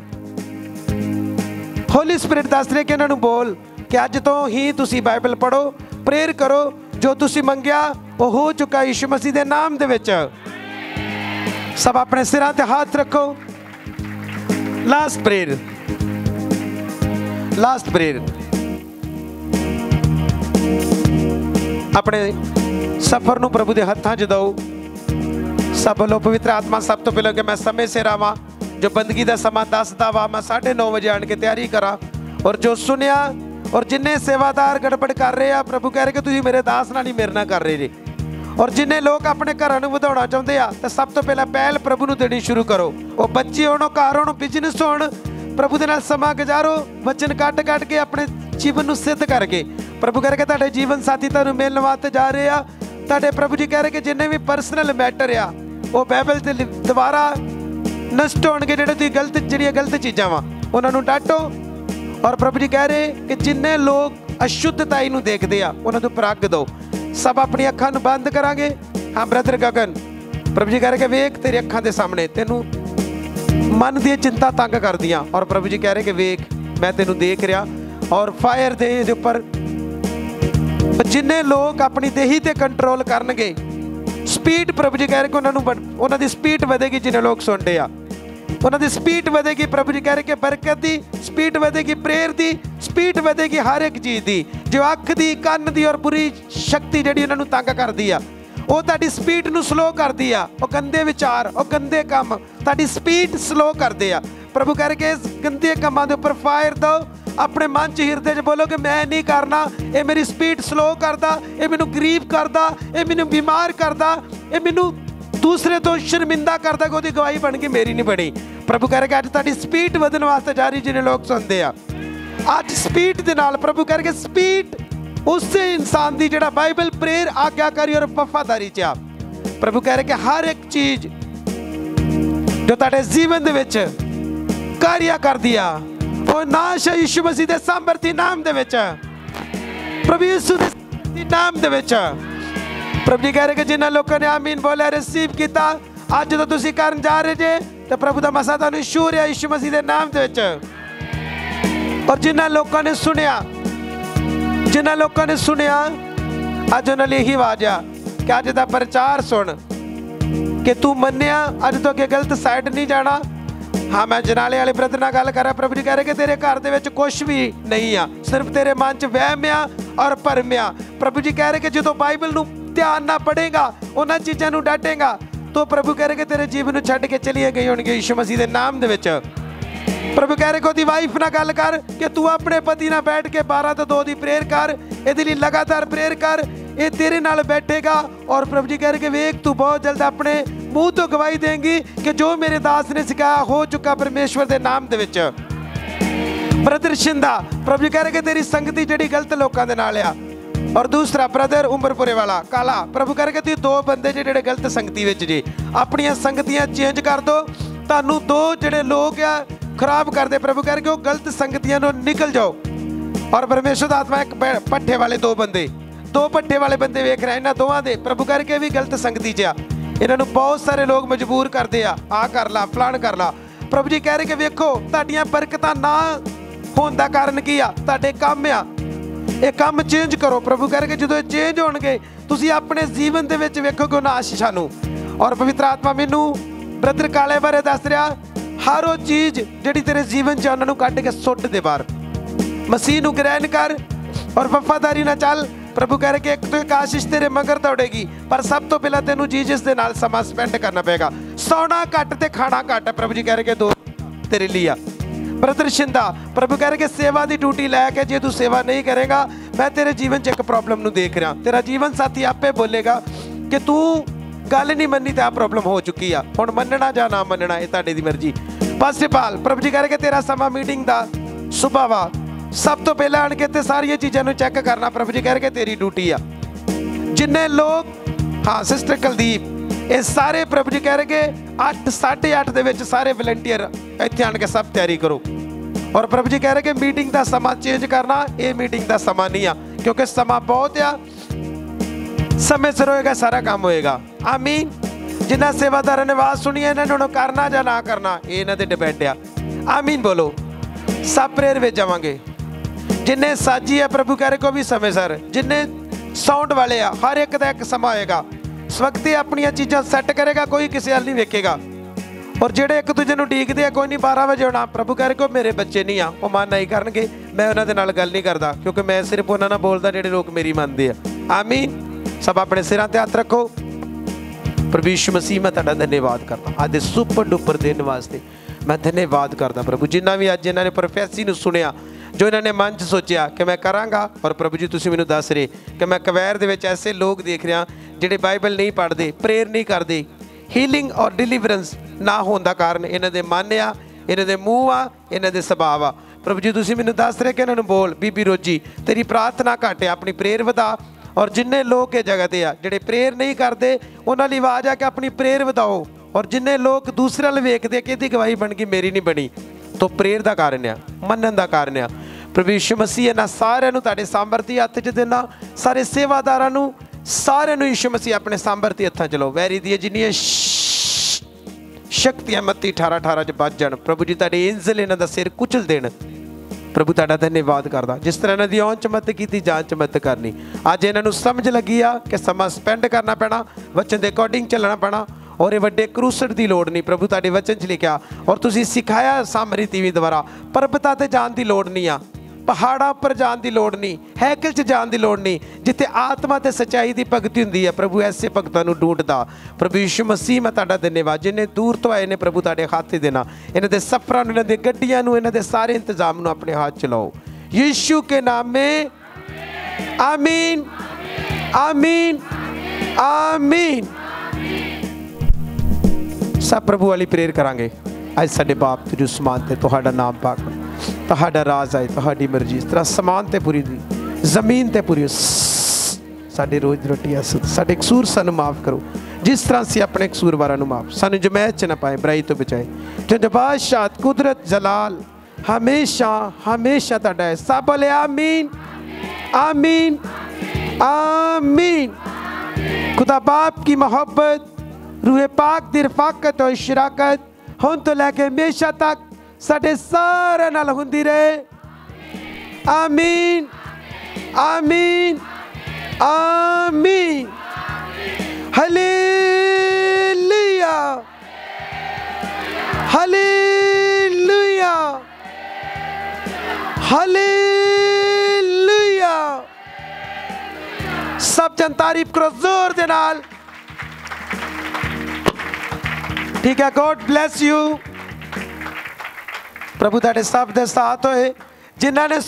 ਹੋਲੀ ਸਪਿਰਿਟ ਦੱਸ ਰਿਹਾ ਕਿ ਇਹਨਾਂ ਨੂੰ ਬੋਲ ਕਿ ਅੱਜ ਤੋਂ ਹੀ ਤੁਸੀਂ ਬਾਈਬਲ ਪੜੋ ਪ੍ਰੇਅਰ ਕਰੋ, ਜੋ ਤੁਸੀਂ ਮੰਗਿਆ, ਉਹ ਹੋ ਚੁੱਕਾ ਯਿਸੂ ਮਸੀਹ ਦੇ ਨਾਮ ਦੇ ਵਿੱਚ। ਸਭ ਆਪਣੇ ਸਿਰਾਂ ਤੇ ਹੱਥ ਰੱਖੋ। ਲਾਸਟ ਪ੍ਰੇਅਰ ਲਾਸਟ ਪ੍ਰੇਅਰ ਆਪਣੇ ਸਫਰ ਨੂੰ ਪ੍ਰਭੂ ਦੇ ਹੱਥਾਂ 'ਚ ਦਿਓ। ਸਭ ਲੋ ਪਵਿੱਤਰ ਆਤਮਾ ਸਭ ਤੋਂ ਪਹਿਲਾਂ ਕਿ ਮੈਂ ਸਮੇਂ ਸਿਰ ਆਵਾਂ, ਜੋ ਬੰਦਗੀ ਦਾ ਸਮਾਂ ਦੱਸਦਾ ਵਾ, ਮੈਂ 9:30 ਵਜੇ ਆਣ ਕੇ ਤਿਆਰੀ ਕਰਾਂ। ਔਰ ਜੋ ਸੁਨਿਆ ਔਰ ਜਿੰਨੇ ਸੇਵਾਦਾਰ ਗੜਬੜ ਕਰ ਰਹੇ ਆ, ਪ੍ਰਭੂ ਕਹਿ ਰਹੇ ਕਿ ਤੁਸੀਂ ਮੇਰੇ ਦਾਸ ਨਾਲ ਨਹੀਂ ਮੇਰੇ ਨਾਲ ਕਰ ਰਹੇ ਜੀ। ਔਰ ਜਿੰਨੇ ਲੋਕ ਆਪਣੇ ਘਰਾਂ ਨੂੰ ਵਧਾਉਣਾ ਚਾਹੁੰਦੇ ਆ, ਤਾਂ ਸਭ ਤੋਂ ਪਹਿਲਾਂ ਪਹਿਲ ਪ੍ਰਭੂ ਨੂੰ ਦੇਣੀ ਸ਼ੁਰੂ ਕਰੋ। ਉਹ ਬੱਚੇ ਹੋਣ, ਉਹ ਘਰ ਹੋਣ ਬਿਜ਼ਨਸ ਹੋਣ, ਪ੍ਰਭੂ ਦੇ ਨਾਲ ਸਮਾਂ ਗੁਜ਼ਾਰੋ, ਵਚਨ ਕੱਟ ਕੱਟ ਕੇ ਆਪਣੇ ਜੀਵਨ ਨੂੰ ਸਿੱਧ ਕਰਕੇ। ਪ੍ਰਭੂ ਕਰਕੇ ਤੁਹਾਡੇ ਜੀਵਨ ਸਾਥੀ ਤੁਹਾਨੂੰ ਮਿਲਣ ਵਾਸਤੇ ਜਾ ਰਹੇ ਆ। ਤੁਹਾਡੇ ਪ੍ਰਭੂ ਜੀ ਕਹਿ ਰਹੇ ਕਿ ਜਿੰਨੇ ਵੀ ਪਰਸਨਲ ਮੈਟਰ ਆ, ਉਹ ਬਾਈਬਲ ਤੇ ਦੁਬਾਰਾ ਨਸ਼ਟ ਹੋਣਗੇ ਜਿਹੜੇ ਤੁਸੀਂ ਗਲਤ, ਜਿਹੜੀਆਂ ਗਲਤ ਚੀਜ਼ਾਂ ਵਾ, ਉਹਨਾਂ ਨੂੰ ਡਾਟੋ। ਔਰ ਪ੍ਰਭੂ ਜੀ ਕਹਿ ਰਹੇ ਕਿ ਜਿੰਨੇ ਲੋਕ ਅਸ਼ੁੱਧਤਾਈ ਨੂੰ ਦੇਖਦੇ ਆ, ਉਹਨਾਂ ਨੂੰ ਪਰਗ ਦਿਓ। ਸਭ ਆਪਣੀ ਅੱਖਾਂ ਨੂੰ ਬੰਦ ਕਰਾਂਗੇ। ਹਾਂ ਬ੍ਰਦਰ ਗਗਨ, ਪ੍ਰਭੂ ਜੀ ਕਹਿ ਰਹੇ ਕਿ ਵੇਖ ਤੇਰੀ ਅੱਖਾਂ ਦੇ ਸਾਹਮਣੇ, ਤੈਨੂੰ ਮਨ ਦੀ ਚਿੰਤਾ ਤੰਗ ਕਰਦੀਆਂ। ਔਰ ਪ੍ਰਭੂ ਜੀ ਕਹਿ ਰਹੇ ਕਿ ਵੇਖ, ਮੈਂ ਤੈਨੂੰ ਦੇਖ ਰਿਹਾ। ਔਰ ਫਾਇਰ ਦੇ ਇਹਦੇ ਉੱਪਰ ਜਿੰਨੇ ਲੋਕ ਆਪਣੀ ਦੇਹੀ ਤੇ ਕੰਟਰੋਲ ਕਰਨਗੇ ਸਪੀਡ ਪ੍ਰਭੂ ਜੀ ਕਹਿ ਰਹੇ ਕਿ ਉਹਨਾਂ ਨੂੰ ਬੜ- ਉਹਨਾਂ ਦੀ ਸਪੀਡ ਵਧੇਗੀ ਜਿੰਨੇ ਲੋਕ ਸੁਣਦੇ ਆ। ਉਹਨਾਂ ਦੀ ਸਪੀਡ ਵਧੇਗੀ ਪ੍ਰਭੂ ਜੀ ਕਹਿ ਰਹੇ ਕਿ ਬਰਕਤ ਦੀ, ਸਪੀਡ ਵਧੇਗੀ ਪ੍ਰੇਅਰ ਦੀ, ਸਪੀਡ ਵਧੇਗੀ ਹਰ ਇੱਕ ਚੀਜ਼ ਦੀ। ਜੋ ਅੱਖ ਦੀ, ਕੰਨ ਦੀ ਔਰ ਬੁਰੀ ਸ਼ਕਤੀ ਜਿਹੜੀ ਉਹਨਾਂ ਨੂੰ ਤੰਗ ਕਰਦੀ ਆ, ਉਹ ਤੁਹਾਡੀ ਸਪੀਡ ਨੂੰ ਸਲੋ ਕਰਦੀ ਆ। ਉਹ ਗੰਦੇ ਵਿਚਾਰ, ਉਹ ਗੰਦੇ ਕੰਮ ਤੁਹਾਡੀ ਸਪੀਡ ਸਲੋ ਕਰਦੇ ਆ। ਪ੍ਰਭੂ ਕਹਿ ਰਹੇ ਕਿ ਇਸ ਗੰਦੇ ਕੰਮਾਂ ਦੇ ਉੱਪਰ ਫਾਇਰ ਦਿਓ। ਆਪਣੇ ਮਨ ਚ ਹਿਰਦੇ ਚ ਬੋਲੋ ਕਿ ਮੈਂ ਨਹੀਂ ਕਰਨਾ। ਇਹ ਮੇਰੀ ਸਪੀਡ ਸਲੋ ਕਰਦਾ, ਇਹ ਮੈਨੂੰ ਗਰੀਬ ਕਰਦਾ, ਇਹ ਮੈਨੂੰ ਬਿਮਾਰ ਕਰਦਾ, ਇਹ ਮੈਨੂੰ ਦੂਸਰੇ ਤੋਂ ਸ਼ਰਮਿੰਦਾ ਕਰਦਾ ਕਿ ਉਹਦੀ ਗਵਾਹੀ ਬਣ ਕੇ ਮੇਰੀ ਨਹੀਂ ਬਣੀ। ਪ੍ਰਭੂ ਕਹਿ ਰਿਹਾ ਕਿ ਅੱਜ ਤੁਹਾਡੀ ਸਪੀਡ ਵਧਣ ਵਾਸਤੇ ਜਾ ਰਹੀ ਜਿਹਨੇ ਲੋਕ ਸੁਣਦੇ ਆ। ਅੱਜ ਸਪੀਡ ਦੇ ਨਾਲ ਪ੍ਰਭੂ ਕਹਿ ਰਿਹਾ ਸਪੀਡ ਉਸੇ ਇਨਸਾਨ ਦੀ ਜਿਹੜਾ ਬਾਈਬਲ ਪ੍ਰੇਅਰ ਆਗਿਆਕਾਰੀ ਔਰ ਵਫਾਦਾਰੀ ਚ ਆ। ਪ੍ਰਭੂ ਕਹਿ ਰਿਹਾ ਕਿ ਹਰ ਇੱਕ ਚੀਜ਼ ਜੋ ਤੁਹਾਡੇ ਜੀਵਨ ਦੇ ਵਿੱਚ ਕਾਰਿਆ ਕਰਦੀ ਆ, ਉਹ ਨਾਸ਼ ਹੈ ਯਿਸੂ ਮਸੀਹ ਦੇ ਸਾਮਰਥੀ ਨਾਮ ਦੇ ਵਿੱਚ। ਪ੍ਰਭੂ ਯਿਸੂ ਦੇ ਨਾਮ ਦੇ ਵਿੱਚ। ਪ੍ਰਭੂ ਜੀ ਕਹਿ ਰਹੇ ਕਿ ਜਿਨ੍ਹਾਂ ਲੋਕਾਂ ਨੇ ਆਮੀਨ ਬੋਲਿਆ ਰਿਸੀਵ ਕੀਤਾ। ਅੱਜ ਜਦੋਂ ਤੁਸੀਂ ਕਰਨ ਜਾ ਰਹੇ ਜੇ, ਤਾਂ ਪ੍ਰਭੂ ਦਾ ਮਸਾ ਤੁਹਾਨੂੰ ਸ਼ੂਰ ਹੈ ਯਿਸੂ ਮਸੀਹ ਦੇ ਨਾਮ ਦੇ ਵਿੱਚ। ਔਰ ਜਿਨ੍ਹਾਂ ਲੋਕਾਂ ਨੇ ਸੁਣਿਆ, ਜਿਨ੍ਹਾਂ ਲੋਕਾਂ ਨੇ ਸੁਣਿਆ, ਅੱਜ ਉਹਨਾਂ ਲਈ ਇਹੀ ਆਵਾਜ਼ ਆ ਕਿ ਅੱਜ ਦਾ ਪ੍ਰਚਾਰ ਸੁਣ ਕਿ ਤੂੰ ਮੰਨਿਆ, ਅੱਜ ਤੋਂ ਅੱਗੇ ਗਲਤ ਸਾਈਡ ਨਹੀਂ ਜਾਣਾ। ਹਾਂ, ਮੈਂ ਜਨਾਲੇ ਵਾਲੇ ਬ੍ਰਦਰ ਨਾਲ ਗੱਲ ਕਰਾਂ ਪ੍ਰਭੂ ਜੀ ਕਹਿ ਰਹੇ ਕਿ ਤੇਰੇ ਘਰ ਦੇ ਵਿੱਚ ਕੁਝ ਵੀ ਨਹੀਂ ਆ। ਸਿਰਫ ਤੇਰੇ ਮਨ 'ਚ ਵਹਿਮ ਆ ਔਰ ਭਰਮ ਆ। ਪ੍ਰਭੂ ਜੀ ਕਹਿ ਰਹੇ ਕਿ ਜਦੋਂ ਬਾਈਬਲ ਨੂੰ ਧਿਆਨ ਨਾਲ ਪੜੇਗਾ ਉਹਨਾਂ ਚੀਜ਼ਾਂ ਨੂੰ ਡਾਟੇਗਾ। ਤਾਂ ਪ੍ਰਭੂ ਕਹਿ ਰਹੇ ਕਿ ਤੇਰੇ ਜੀਵਨ ਨੂੰ ਛੱਡ ਕੇ ਚਲੀਏ ਗਈ ਹੋਣਗੇ ਯਿਸੂ ਮਸੀਹ ਦੇ ਨਾਮ ਦੇ ਵਿੱਚ। ਪ੍ਰਭੂ ਕਹਿ ਰਹੇ ਕਿ ਉਹਦੀ ਵਾਈਫ ਨਾਲ ਗੱਲ ਕਰ ਕਿ ਤੂੰ ਆਪਣੇ ਪਤੀ ਨਾਲ ਬੈਠ ਕੇ 12 ਤੋਂ 2 ਦੀ ਪ੍ਰੇਅਰ ਕਰ, ਇਹਦੇ ਲਈ ਲਗਾਤਾਰ ਪ੍ਰੇਅਰ ਕਰ, ਇਹ ਤੇਰੇ ਨਾਲ ਬੈਠੇਗਾ। ਔਰ ਪ੍ਰਭੂ ਜੀ ਕਹਿ ਰਹੇ ਕਿ ਵੇਖ, ਤੂੰ ਬਹੁਤ ਜਲਦ ਆਪਣੇ ਮੂੰਹ ਤੋਂ ਗਵਾਹੀ ਦੇਂਗੀ ਕਿ ਜੋ ਮੇਰੇ ਦਾਸ ਨੇ ਸਿਖਾਇਆ ਹੋ ਚੁੱਕਾ ਪਰਮੇਸ਼ਵਰ ਦੇ ਨਾਮ ਦੇ ਵਿੱਚ। ਪ੍ਰਦਰਸ਼ਨ ਦਾ ਪ੍ਰਭੂ ਜੀ ਕਹਿ ਰਹੇ ਕਿ ਤੇਰੀ ਸੰਗਤੀ ਜਿਹੜੀ ਗਲਤ ਲੋਕਾਂ ਦੇ ਨਾਲ ਆ। ਔਰ ਦੂਸਰਾ ਬ੍ਰਦਰ ਉਮਰਪੁਰੇ ਵਾਲਾ, ਕਾਲਾ, ਪ੍ਰਭੂ ਕਰਕੇ ਤੁਸੀਂ ਦੋ ਬੰਦੇ ਜੇ ਜਿਹੜੇ ਗਲਤ ਸੰਗਤੀ ਵਿੱਚ ਜੇ, ਆਪਣੀਆਂ ਸੰਗਤੀਆਂ ਚੇਂਜ ਕਰ ਦਿਓ ਤੁਹਾਨੂੰ ਦੋ ਜਿਹੜੇ ਲੋਕ ਆ, ਖਰਾਬ ਕਰਦੇ ਪ੍ਰਭੂ ਕਹਿ ਰਹੇ ਉਹ ਗਲਤ ਸੰਗਤੀਆਂ ਨੂੰ ਨਿਕਲ ਜਾਓ। ਔਰ ਪਰਮੇਸ਼ਰ ਦਾ ਆਤਮਾ ਇੱਕ ਬੈ- ਪੱਠੇ ਵਾਲੇ ਦੋ ਬੰਦੇ, ਦੋ ਪੱਠੇ ਵਾਲੇ ਬੰਦੇ ਵੇਖ ਰਹੇ ਇਹਨਾਂ ਦੋਵਾਂ ਦੇ, ਪ੍ਰਭੂ ਕਰਕੇ ਵੀ ਗਲਤ ਸੰਗਤੀ 'ਚ ਆ। ਇਹਨਾਂ ਨੂੰ ਬਹੁਤ ਸਾਰੇ ਲੋਕ ਮਜਬੂਰ ਕਰਦੇ ਆ ਆ ਕਰ ਲਾ, ਫਲਾਣ ਕਰ ਲਾ। ਪ੍ਰਭੂ ਜੀ ਕਹਿ ਰਹੇ ਕਿ ਵੇਖੋ, ਤੁਹਾਡੀਆਂ ਬਰਕਤਾਂ ਨਾ ਹੋਣ ਦਾ ਕਾਰਨ ਕੀ ਆ? ਤੁਹਾਡੇ ਕੰਮ ਆ ਇਹ ਕੰਮ ਚੇਂਜ ਕਰੋ। ਪ੍ਰਭੂ ਕਹਿ ਰਹੇ ਕਿ ਜਦੋਂ ਇਹ ਚੇਂਜ ਹੋਣਗੇ, ਤੁਸੀਂ ਆਪਣੇ ਜੀਵਨ ਦੇ ਵਿੱਚ ਵੇਖੋਗੇ ਉਹਨਾਂ ਆਸ਼ੀਸ਼ਾਂ ਨੂੰ। ਔਰ ਪਵਿੱਤਰ ਆਤਮਾ ਮੈਨੂੰ ਬ੍ਰਦਰ ਕਾਲੇ ਬਾਰੇ ਦੱਸ ਰਿਹਾ, ਹਰ ਉਹ ਚੀਜ਼ ਜਿਹੜੀ ਤੇਰੇ ਜੀਵਨ 'ਚ ਉਹਨਾਂ ਨੂੰ ਕੱਢ ਕੇ ਸੁੱਟ ਦੇ ਬਾਹਰ। ਮਸੀਹ ਨੂੰ ਗ੍ਰਹਿਣ ਕਰ ਔਰ ਵਫਾਦਾਰੀ ਨਾਲ ਚੱਲ। ਪ੍ਰਭੂ ਕਹਿ ਰਿਹਾ ਕਿ ਇੱਕ ਤੋਂ ਇੱਕ ਆਸ਼ੀਸ਼ ਤੇਰੇ ਮਗਰ ਦੌੜੇਗੀ, ਪਰ ਸਭ ਤੋਂ ਪਹਿਲਾਂ ਤੈਨੂੰ ਜੀਜਸ ਦੇ ਨਾਲ ਸਮਾਂ ਸਪੈਂਡ ਕਰਨਾ ਪਏਗਾ। ਸੌਣਾ ਘੱਟ ਤੇ ਖਾਣਾ ਘੱਟ, ਪ੍ਰਭੂ ਜੀ ਕਹਿ ਰਹੇ ਕਿ ਦੋ ਤੇਰੇ ਲਈ ਆ। ਬ੍ਰਦਰ ਸ਼ਿੰਦਾ ਪ੍ਰਭੂ ਕਹਿ ਰਿਹਾ ਕਿ ਸੇਵਾ ਦੀ ਡਿਊਟੀ ਲੈ ਕੇ ਜੇ ਤੂੰ ਸੇਵਾ ਨਹੀਂ ਕਰੇਗਾ, ਮੈਂ ਤੇਰੇ ਜੀਵਨ 'ਚ ਇੱਕ ਪ੍ਰੋਬਲਮ ਨੂੰ ਦੇਖ ਰਿਹਾ। ਤੇਰਾ ਜੀਵਨ ਸਾਥੀ ਆਪੇ ਬੋਲੇਗਾ ਕਿ ਤੂੰ ਗੱਲ ਨਹੀਂ ਮੰਨੀ ਤਾਂ ਆ ਪ੍ਰੋਬਲਮ ਹੋ ਚੁੱਕੀ ਆ। ਹੁਣ ਮੰਨਣਾ ਜਾਂ ਨਾ ਮੰਨਣਾ, ਇਹ ਤੁਹਾਡੇ ਦੀ ਮਰਜ਼ੀ। ਪਾਲ ਪ੍ਰਭੂ ਜੀ ਕਹਿ ਰਹੇ ਕਿ ਤੇਰਾ ਸਮਾਂ ਮੀਟਿੰਗ ਦਾ ਸੁਬਾਹ ਵਾ। ਸਭ ਤੋਂ ਪਹਿਲਾਂ ਆਣ ਕੇ ਤੇ ਸਾਰੀਆਂ ਚੀਜ਼ਾਂ ਨੂੰ ਚੈੱਕ ਕਰਨਾ, ਪ੍ਰਭੂ ਜੀ ਕਹਿ ਰਹੇ ਕਿ ਤੇਰੀ ਡਿਊਟੀ ਆ। ਜਿੰਨੇ ਲੋਕ, ਹਾਂ ਸਿਸਟਰ ਕੁਲਦੀਪ ਇਹ ਸਾਰੇ ਪ੍ਰਭੂ ਜੀ ਕਹਿ ਰਹੇ ਕਿ 8 8:30 ਦੇ ਵਿੱਚ ਸਾਰੇ ਵਲੰਟੀਅਰ ਇੱਥੇ ਆਣ ਕੇ ਸਭ ਤਿਆਰੀ ਕਰੋ। ਔਰ ਪ੍ਰਭੂ ਜੀ ਕਹਿ ਰਹੇ ਕਿ ਮੀਟਿੰਗ ਦਾ ਸਮਾਂ ਚੇਂਜ ਕਰਨਾ, ਇਹ ਮੀਟਿੰਗ ਦਾ ਸਮਾਂ ਨਹੀਂ ਆ, ਕਿਉਂਕਿ ਸਮਾਂ ਬਹੁਤ ਆ। ਸਮੇਂ ਸਿਰ ਹੋਏਗਾ, ਸਾਰਾ ਕੰਮ ਹੋਏਗਾ। ਆਮੀਨ। ਜਿਨ੍ਹਾਂ ਸੇਵਾਦਾਰਾਂ ਨੇ ਆਵਾਜ਼ ਸੁਣੀ ਹੈ ਇਹਨਾਂ ਨੂੰ ਕਰਨਾ ਜਾਂ ਨਾ ਕਰਨਾ, ਇਹ ਇਹਨਾਂ ਤੇ ਡਿਪੈਂਡ ਆ। ਆਮੀਨ ਬੋਲੋ। ਸਭ ਪ੍ਰੇਰ ਵਿੱਚ ਜਾਵਾਂਗੇ। ਜਿੰਨੇ ਸਾਜੀ ਆ, ਪ੍ਰਭੂ ਕਹਿ ਰਹੇ ਕੋ ਵੀ ਸਮੇਂ ਸਰ। ਜਿੰਨੇ ਸਾਊਂਡ ਵਾਲੇ ਆ, ਹਰ ਇੱਕ ਦਾ ਇੱਕ ਸਮਾਂ ਹੋਏਗਾ। ਆਏਗਾ ਸਵਕਤੀ ਆਪਣੀਆਂ ਚੀਜ਼ਾਂ ਸੈੱਟ ਕਰੇਗਾ, ਕੋਈ ਕਿਸੇ ਵੱਲ ਨਹੀਂ ਵੇਖੇਗਾ। ਔਰ ਜਿਹੜੇ ਇੱਕ ਦੂਜੇ ਨੂੰ ਡੀਕਦੇ ਆ, ਕੋਈ ਨਹੀਂ 12 ਵਜੇ ਹੋਣਾ ਪ੍ਰਭੂ ਕਹਿ ਰਹੇ ਕੋ ਮੇਰੇ ਬੱਚੇ ਨਹੀਂ ਆ, ਉਹ ਮਨ ਨਹੀਂ ਕਰਨਗੇ। ਮੈਂ ਉਹਨਾਂ ਦੇ ਨਾਲ ਗੱਲ ਨਹੀਂ ਕਰਦਾ, ਕਿਉਂਕਿ ਮੈਂ ਸਿਰਫ ਉਹਨਾਂ ਨਾਲ ਬੋਲਦਾ, ਜਿਹੜੇ ਲੋਕ ਮੇਰੀ ਮੰਨਦੇ ਆ। ਆਮੀਨ। ਸਭ ਆਪਣੇ ਸਿਰਾਂ ਤੇ ਹੱਥ ਰੱਖੋ। ਪ੍ਰਭੂ ਮਸੀਹ, ਮੈਂ ਤੁਹਾਡਾ ਧੰਨਵਾਦ ਕਰਦਾ। ਅੱਜ ਦੇ ਸੁਪਰ ਡੁਪਰ ਦਿਨ ਵਾਸਤੇ ਮੈਂ ਧੰਨਵਾਦ ਕਰਦਾ ਪ੍ਰਭੂ। ਜਿੰਨਾ ਵੀ ਅੱਜ ਇਹਨਾਂ ਨੇ ਪ੍ਰੋਫੈਸੀ ਨੂੰ ਸੁਣਿਆ, ਜੋ ਇਹਨਾਂ ਨੇ ਮਨ 'ਚ ਸੋਚਿਆ ਕਿ ਮੈਂ ਕਰਾਂਗਾ, ਔਰ ਪ੍ਰਭੂ ਜੀ, ਤੁਸੀਂ ਮੈਨੂੰ ਦੱਸ ਰਹੇ ਕਿ ਮੈਂ ਕਵੈਰ ਦੇ ਵਿੱਚ ਐਸੇ ਲੋਕ ਦੇਖ ਰਿਹਾ ਜਿਹੜੇ ਬਾਈਬਲ ਨਹੀਂ ਪੜ੍ਹਦੇ, ਪ੍ਰੇਅਰ ਨਹੀਂ ਕਰਦੇ ਹੀਲਿੰਗ ਔਰ ਡਿਲੀਵਰੈਂਸ ਨਾ ਹੋਣ ਦਾ ਕਾਰਨ ਇਹਨਾਂ ਦੇ ਮਨ ਆ, ਇਹਨਾਂ ਦੇ ਮੂੰਹ ਆ, ਇਹਨਾਂ ਦੇ ਸੁਭਾਅ ਆ। ਪ੍ਰਭੂ ਜੀ, ਤੁਸੀਂ ਮੈਨੂੰ ਦੱਸ ਰਹੇ ਕਿ ਇਹਨਾਂ ਨੂੰ ਬੋਲ, ਬੀਬੀ ਰੋਜੀ, ਤੇਰੀ ਪ੍ਰਾਰਥਨਾ ਘੱਟ ਆ, ਆਪਣੀ ਪ੍ਰੇਅਰ ਵਧਾ। ਔਰ ਜਿੰਨੇ ਲੋਕ ਇਹ ਜਗ੍ਹਾ ਤੇ ਆ, ਜਿਹੜੇ ਪ੍ਰੇਅਰ ਨਹੀਂ ਕਰਦੇ, ਉਹਨਾਂ ਲਈ ਆਵਾਜ਼ ਆ ਕਿ ਆਪਣੀ ਪ੍ਰੇਅਰ ਵਧਾਓ। ਔਰ ਜਿੰਨੇ ਲੋਕ ਦੂਸਰੇ ਵੱਲ ਵੇਖਦੇ ਕਿ ਇਹਦੀ ਗਵਾਹੀ ਬਣ ਗਈ, ਮੇਰੀ ਨਹੀਂ ਬਣੀ, ਤੋਂ ਪ੍ਰੇਅਰ ਦਾ ਕਾਰਨ ਆ, ਮੰਨਣ ਦਾ ਕਾਰਨ ਆ। ਪ੍ਰਭੂ ਯਿਸੂ ਮਸੀਹ ਇਹਨਾਂ ਸਾਰਿਆਂ ਨੂੰ ਤੁਹਾਡੇ ਸਾਮਰਥੀ ਹੱਥ 'ਚ ਦੇਣਾ ਸਾਰੇ ਸੇਵਾਦਾਰਾਂ ਨੂੰ ਸਾਰਿਆਂ ਨੂੰ ਯਿਸੂ ਮਸੀਹ ਆਪਣੇ ਸਾਮਰਥੀ ਹੱਥਾਂ 'ਚ ਲਓ। ਵੈਰੀ ਦੀ ਜਿੰਨੀਆਂ ਸ਼ਕਤੀਆਂ ਮੱਤੀ 18 18 ਚ ਵੱਜ ਜਾਣ। ਪ੍ਰਭੂ ਜੀ, ਤੁਹਾਡੇ ਇੰਜ਼ਲ ਇਹਨਾਂ ਦਾ ਸਿਰ ਕੁਚਲ ਦੇਣ। ਪ੍ਰਭੂ, ਤੁਹਾਡਾ ਧੰਨਵਾਦ ਕਰਦਾ। ਜਿਸ ਤਰ੍ਹਾਂ ਇਹਨਾਂ ਦੀ ਆਉਣ ਚ ਮਦਦ ਕੀਤੀ ਜਾਂਚ ਚ ਮਦਦ ਕਰਨੀ। ਅੱਜ ਇਹਨਾਂ ਨੂੰ ਸਮਝ ਲੱਗੀ ਆ ਕਿ ਸਮਾਂ ਸਪੈਂਡ ਕਰਨਾ ਪੈਣਾ, ਵਚਨ ਦੇ ਅਕੋਰਡਿੰਗ ਚੱਲਣਾ ਪੈਣਾ, ਔਰ ਇਹ ਵੱਡੇ ਕਰੂਸਡ ਦੀ ਲੋੜ ਨਹੀਂ। ਪ੍ਰਭੂ, ਤੁਹਾਡੇ ਵਚਨ ਚ ਲਿਖਿਆ, ਔਰ ਤੁਸੀਂ ਸਿਖਾਇਆ ਸਾਮਰੀ ਟੀਵੀ ਦੁਆਰਾ, ਪਰਬਤਾਂ ਤੇ ਜਾਣ ਦੀ ਲੋੜ ਨਹੀਂ ਆ। ਪਹਾੜਾਂ ਉੱਪਰ ਜਾਣ ਦੀ ਲੋੜ ਨਹੀਂ, ਹੈਕਲ 'ਚ ਜਾਣ ਦੀ ਲੋੜ ਨਹੀਂ, ਜਿੱਥੇ ਆਤਮਾ ਤੇ ਸਚਾਈ ਦੀ ਭਗਤੀ ਹੁੰਦੀ ਹੈ, ਪ੍ਰਭੂ ਐਸੇ ਭਗਤਾਂ ਨੂੰ ਢੂੰਡਦਾ ਪ੍ਰਭੂ ਯਿਸੂ ਮਸੀਹ, ਮੈਂ ਤੁਹਾਡਾ ਧੰਨਵਾਦ। ਜਿਨੇ ਦੂਰ ਤੋਂ ਆਏ ਨੇ ਪ੍ਰਭੂ ਤੁਹਾਡੇ ਹੱਥ ਦੇਣਾ ਇਹਨਾਂ ਦੇ ਸਫਰਾਂ ਨੂੰ, ਇਹਨਾਂ ਦੇ ਗੱਡੀਆਂ ਨੂੰ, ਇਹਨਾਂ ਦੇ ਸਾਰੇ ਇੰਤਜ਼ਾਮ ਨੂੰ ਆਪਣੇ ਹੱਥ 'ਚ ਲਾਓ। ਯਿਸੂ ਕੇ ਨਾਮੇ ਮੇ ਆਮੀਨ ਆਮੀਨ ਆਮੀਨ। ਸਭ ਪ੍ਰਭੂ ਵਾਲੀ ਪ੍ਰੇਰ ਕਰਾਂਗੇ। ਅੱਜ ਸਾਡੇ ਬਾਪ ਤੇਰੇ ਸਮਾਨ ਤੇ ਤੁਹਾਡਾ ਨਾਮ ਪਾਕ ਤੁਹਾਡਾ ਰਾਜ ਆਏ ਤੁਹਾਡੀ ਮਰਜ਼ੀ ਇਸ ਤਰ੍ਹਾਂ ਸਮਾਨ ਤੇ ਪੂਰੀ ਦੀ ਜ਼ਮੀਨ ਤੇ ਪੂਰੀ ਸ- ਸਾਡੇ ਰੋਜ਼ ਦੀ ਰੋਟੀ ਅਸ ਸਾਡੇ ਕਸੂਰ ਸਾਨੂੰ ਮਾਫ ਕਰੋ ਜਿਸ ਤਰ੍ਹਾਂ ਅਸੀਂ ਆਪਣੇ ਕਸੂਰਵਾਰਾਂ ਨੂੰ ਮਾਫ ਸਾਨੂੰ ਜਮੈਤ ਚ ਨਾ ਪਾਏ ਬੁਰਾਈ ਤੋਂ ਬਚਾਏ ਜੋ ਬਾਦਸ਼ਾਹ ਕੁਦਰਤ ਜਲਾਲ ਹਮੇਸ਼ਾ ਹਮੇਸ਼ਾ ਤੁਹਾਡਾ ਹੈ ਸਭ ਬੋਲੇ ਆਮੀਨ ਆਮੀਨ ਆਮੀਨ खुदा बाप की मोहब्बत रूह पाक ਦੀ ਰਫਾਕਤ ਔਰ ਸ਼ਰਾਕਤ ਹੁਣ ਤੋਂ ਲੈ ਕੇ ਹਮੇਸ਼ਾ ਤੱਕ ਸਾਡੇ ਸਾਰਿਆਂ ਨਾਲ ਹੁੰਦੀ ਰਹੇ। Amen. Amen. Amen. Hallelujah. Hallelujah. Hallelujah. ਸਭ ਜਨ ਤਾਰੀਫ ਕਰੋ ਜ਼ੋਰ ਦੇ ਨਾਲ। ਠੀਕ ਹੈ ਗੋਡ ਬlesਸ ਯੂ ਪ੍ਰਭੂ ਤੁਹਾਡੇ ਸਭ ਦੇ ਸਾਥ ਹੋਏ ਜਿਨ੍ਹਾਂ ਨੇ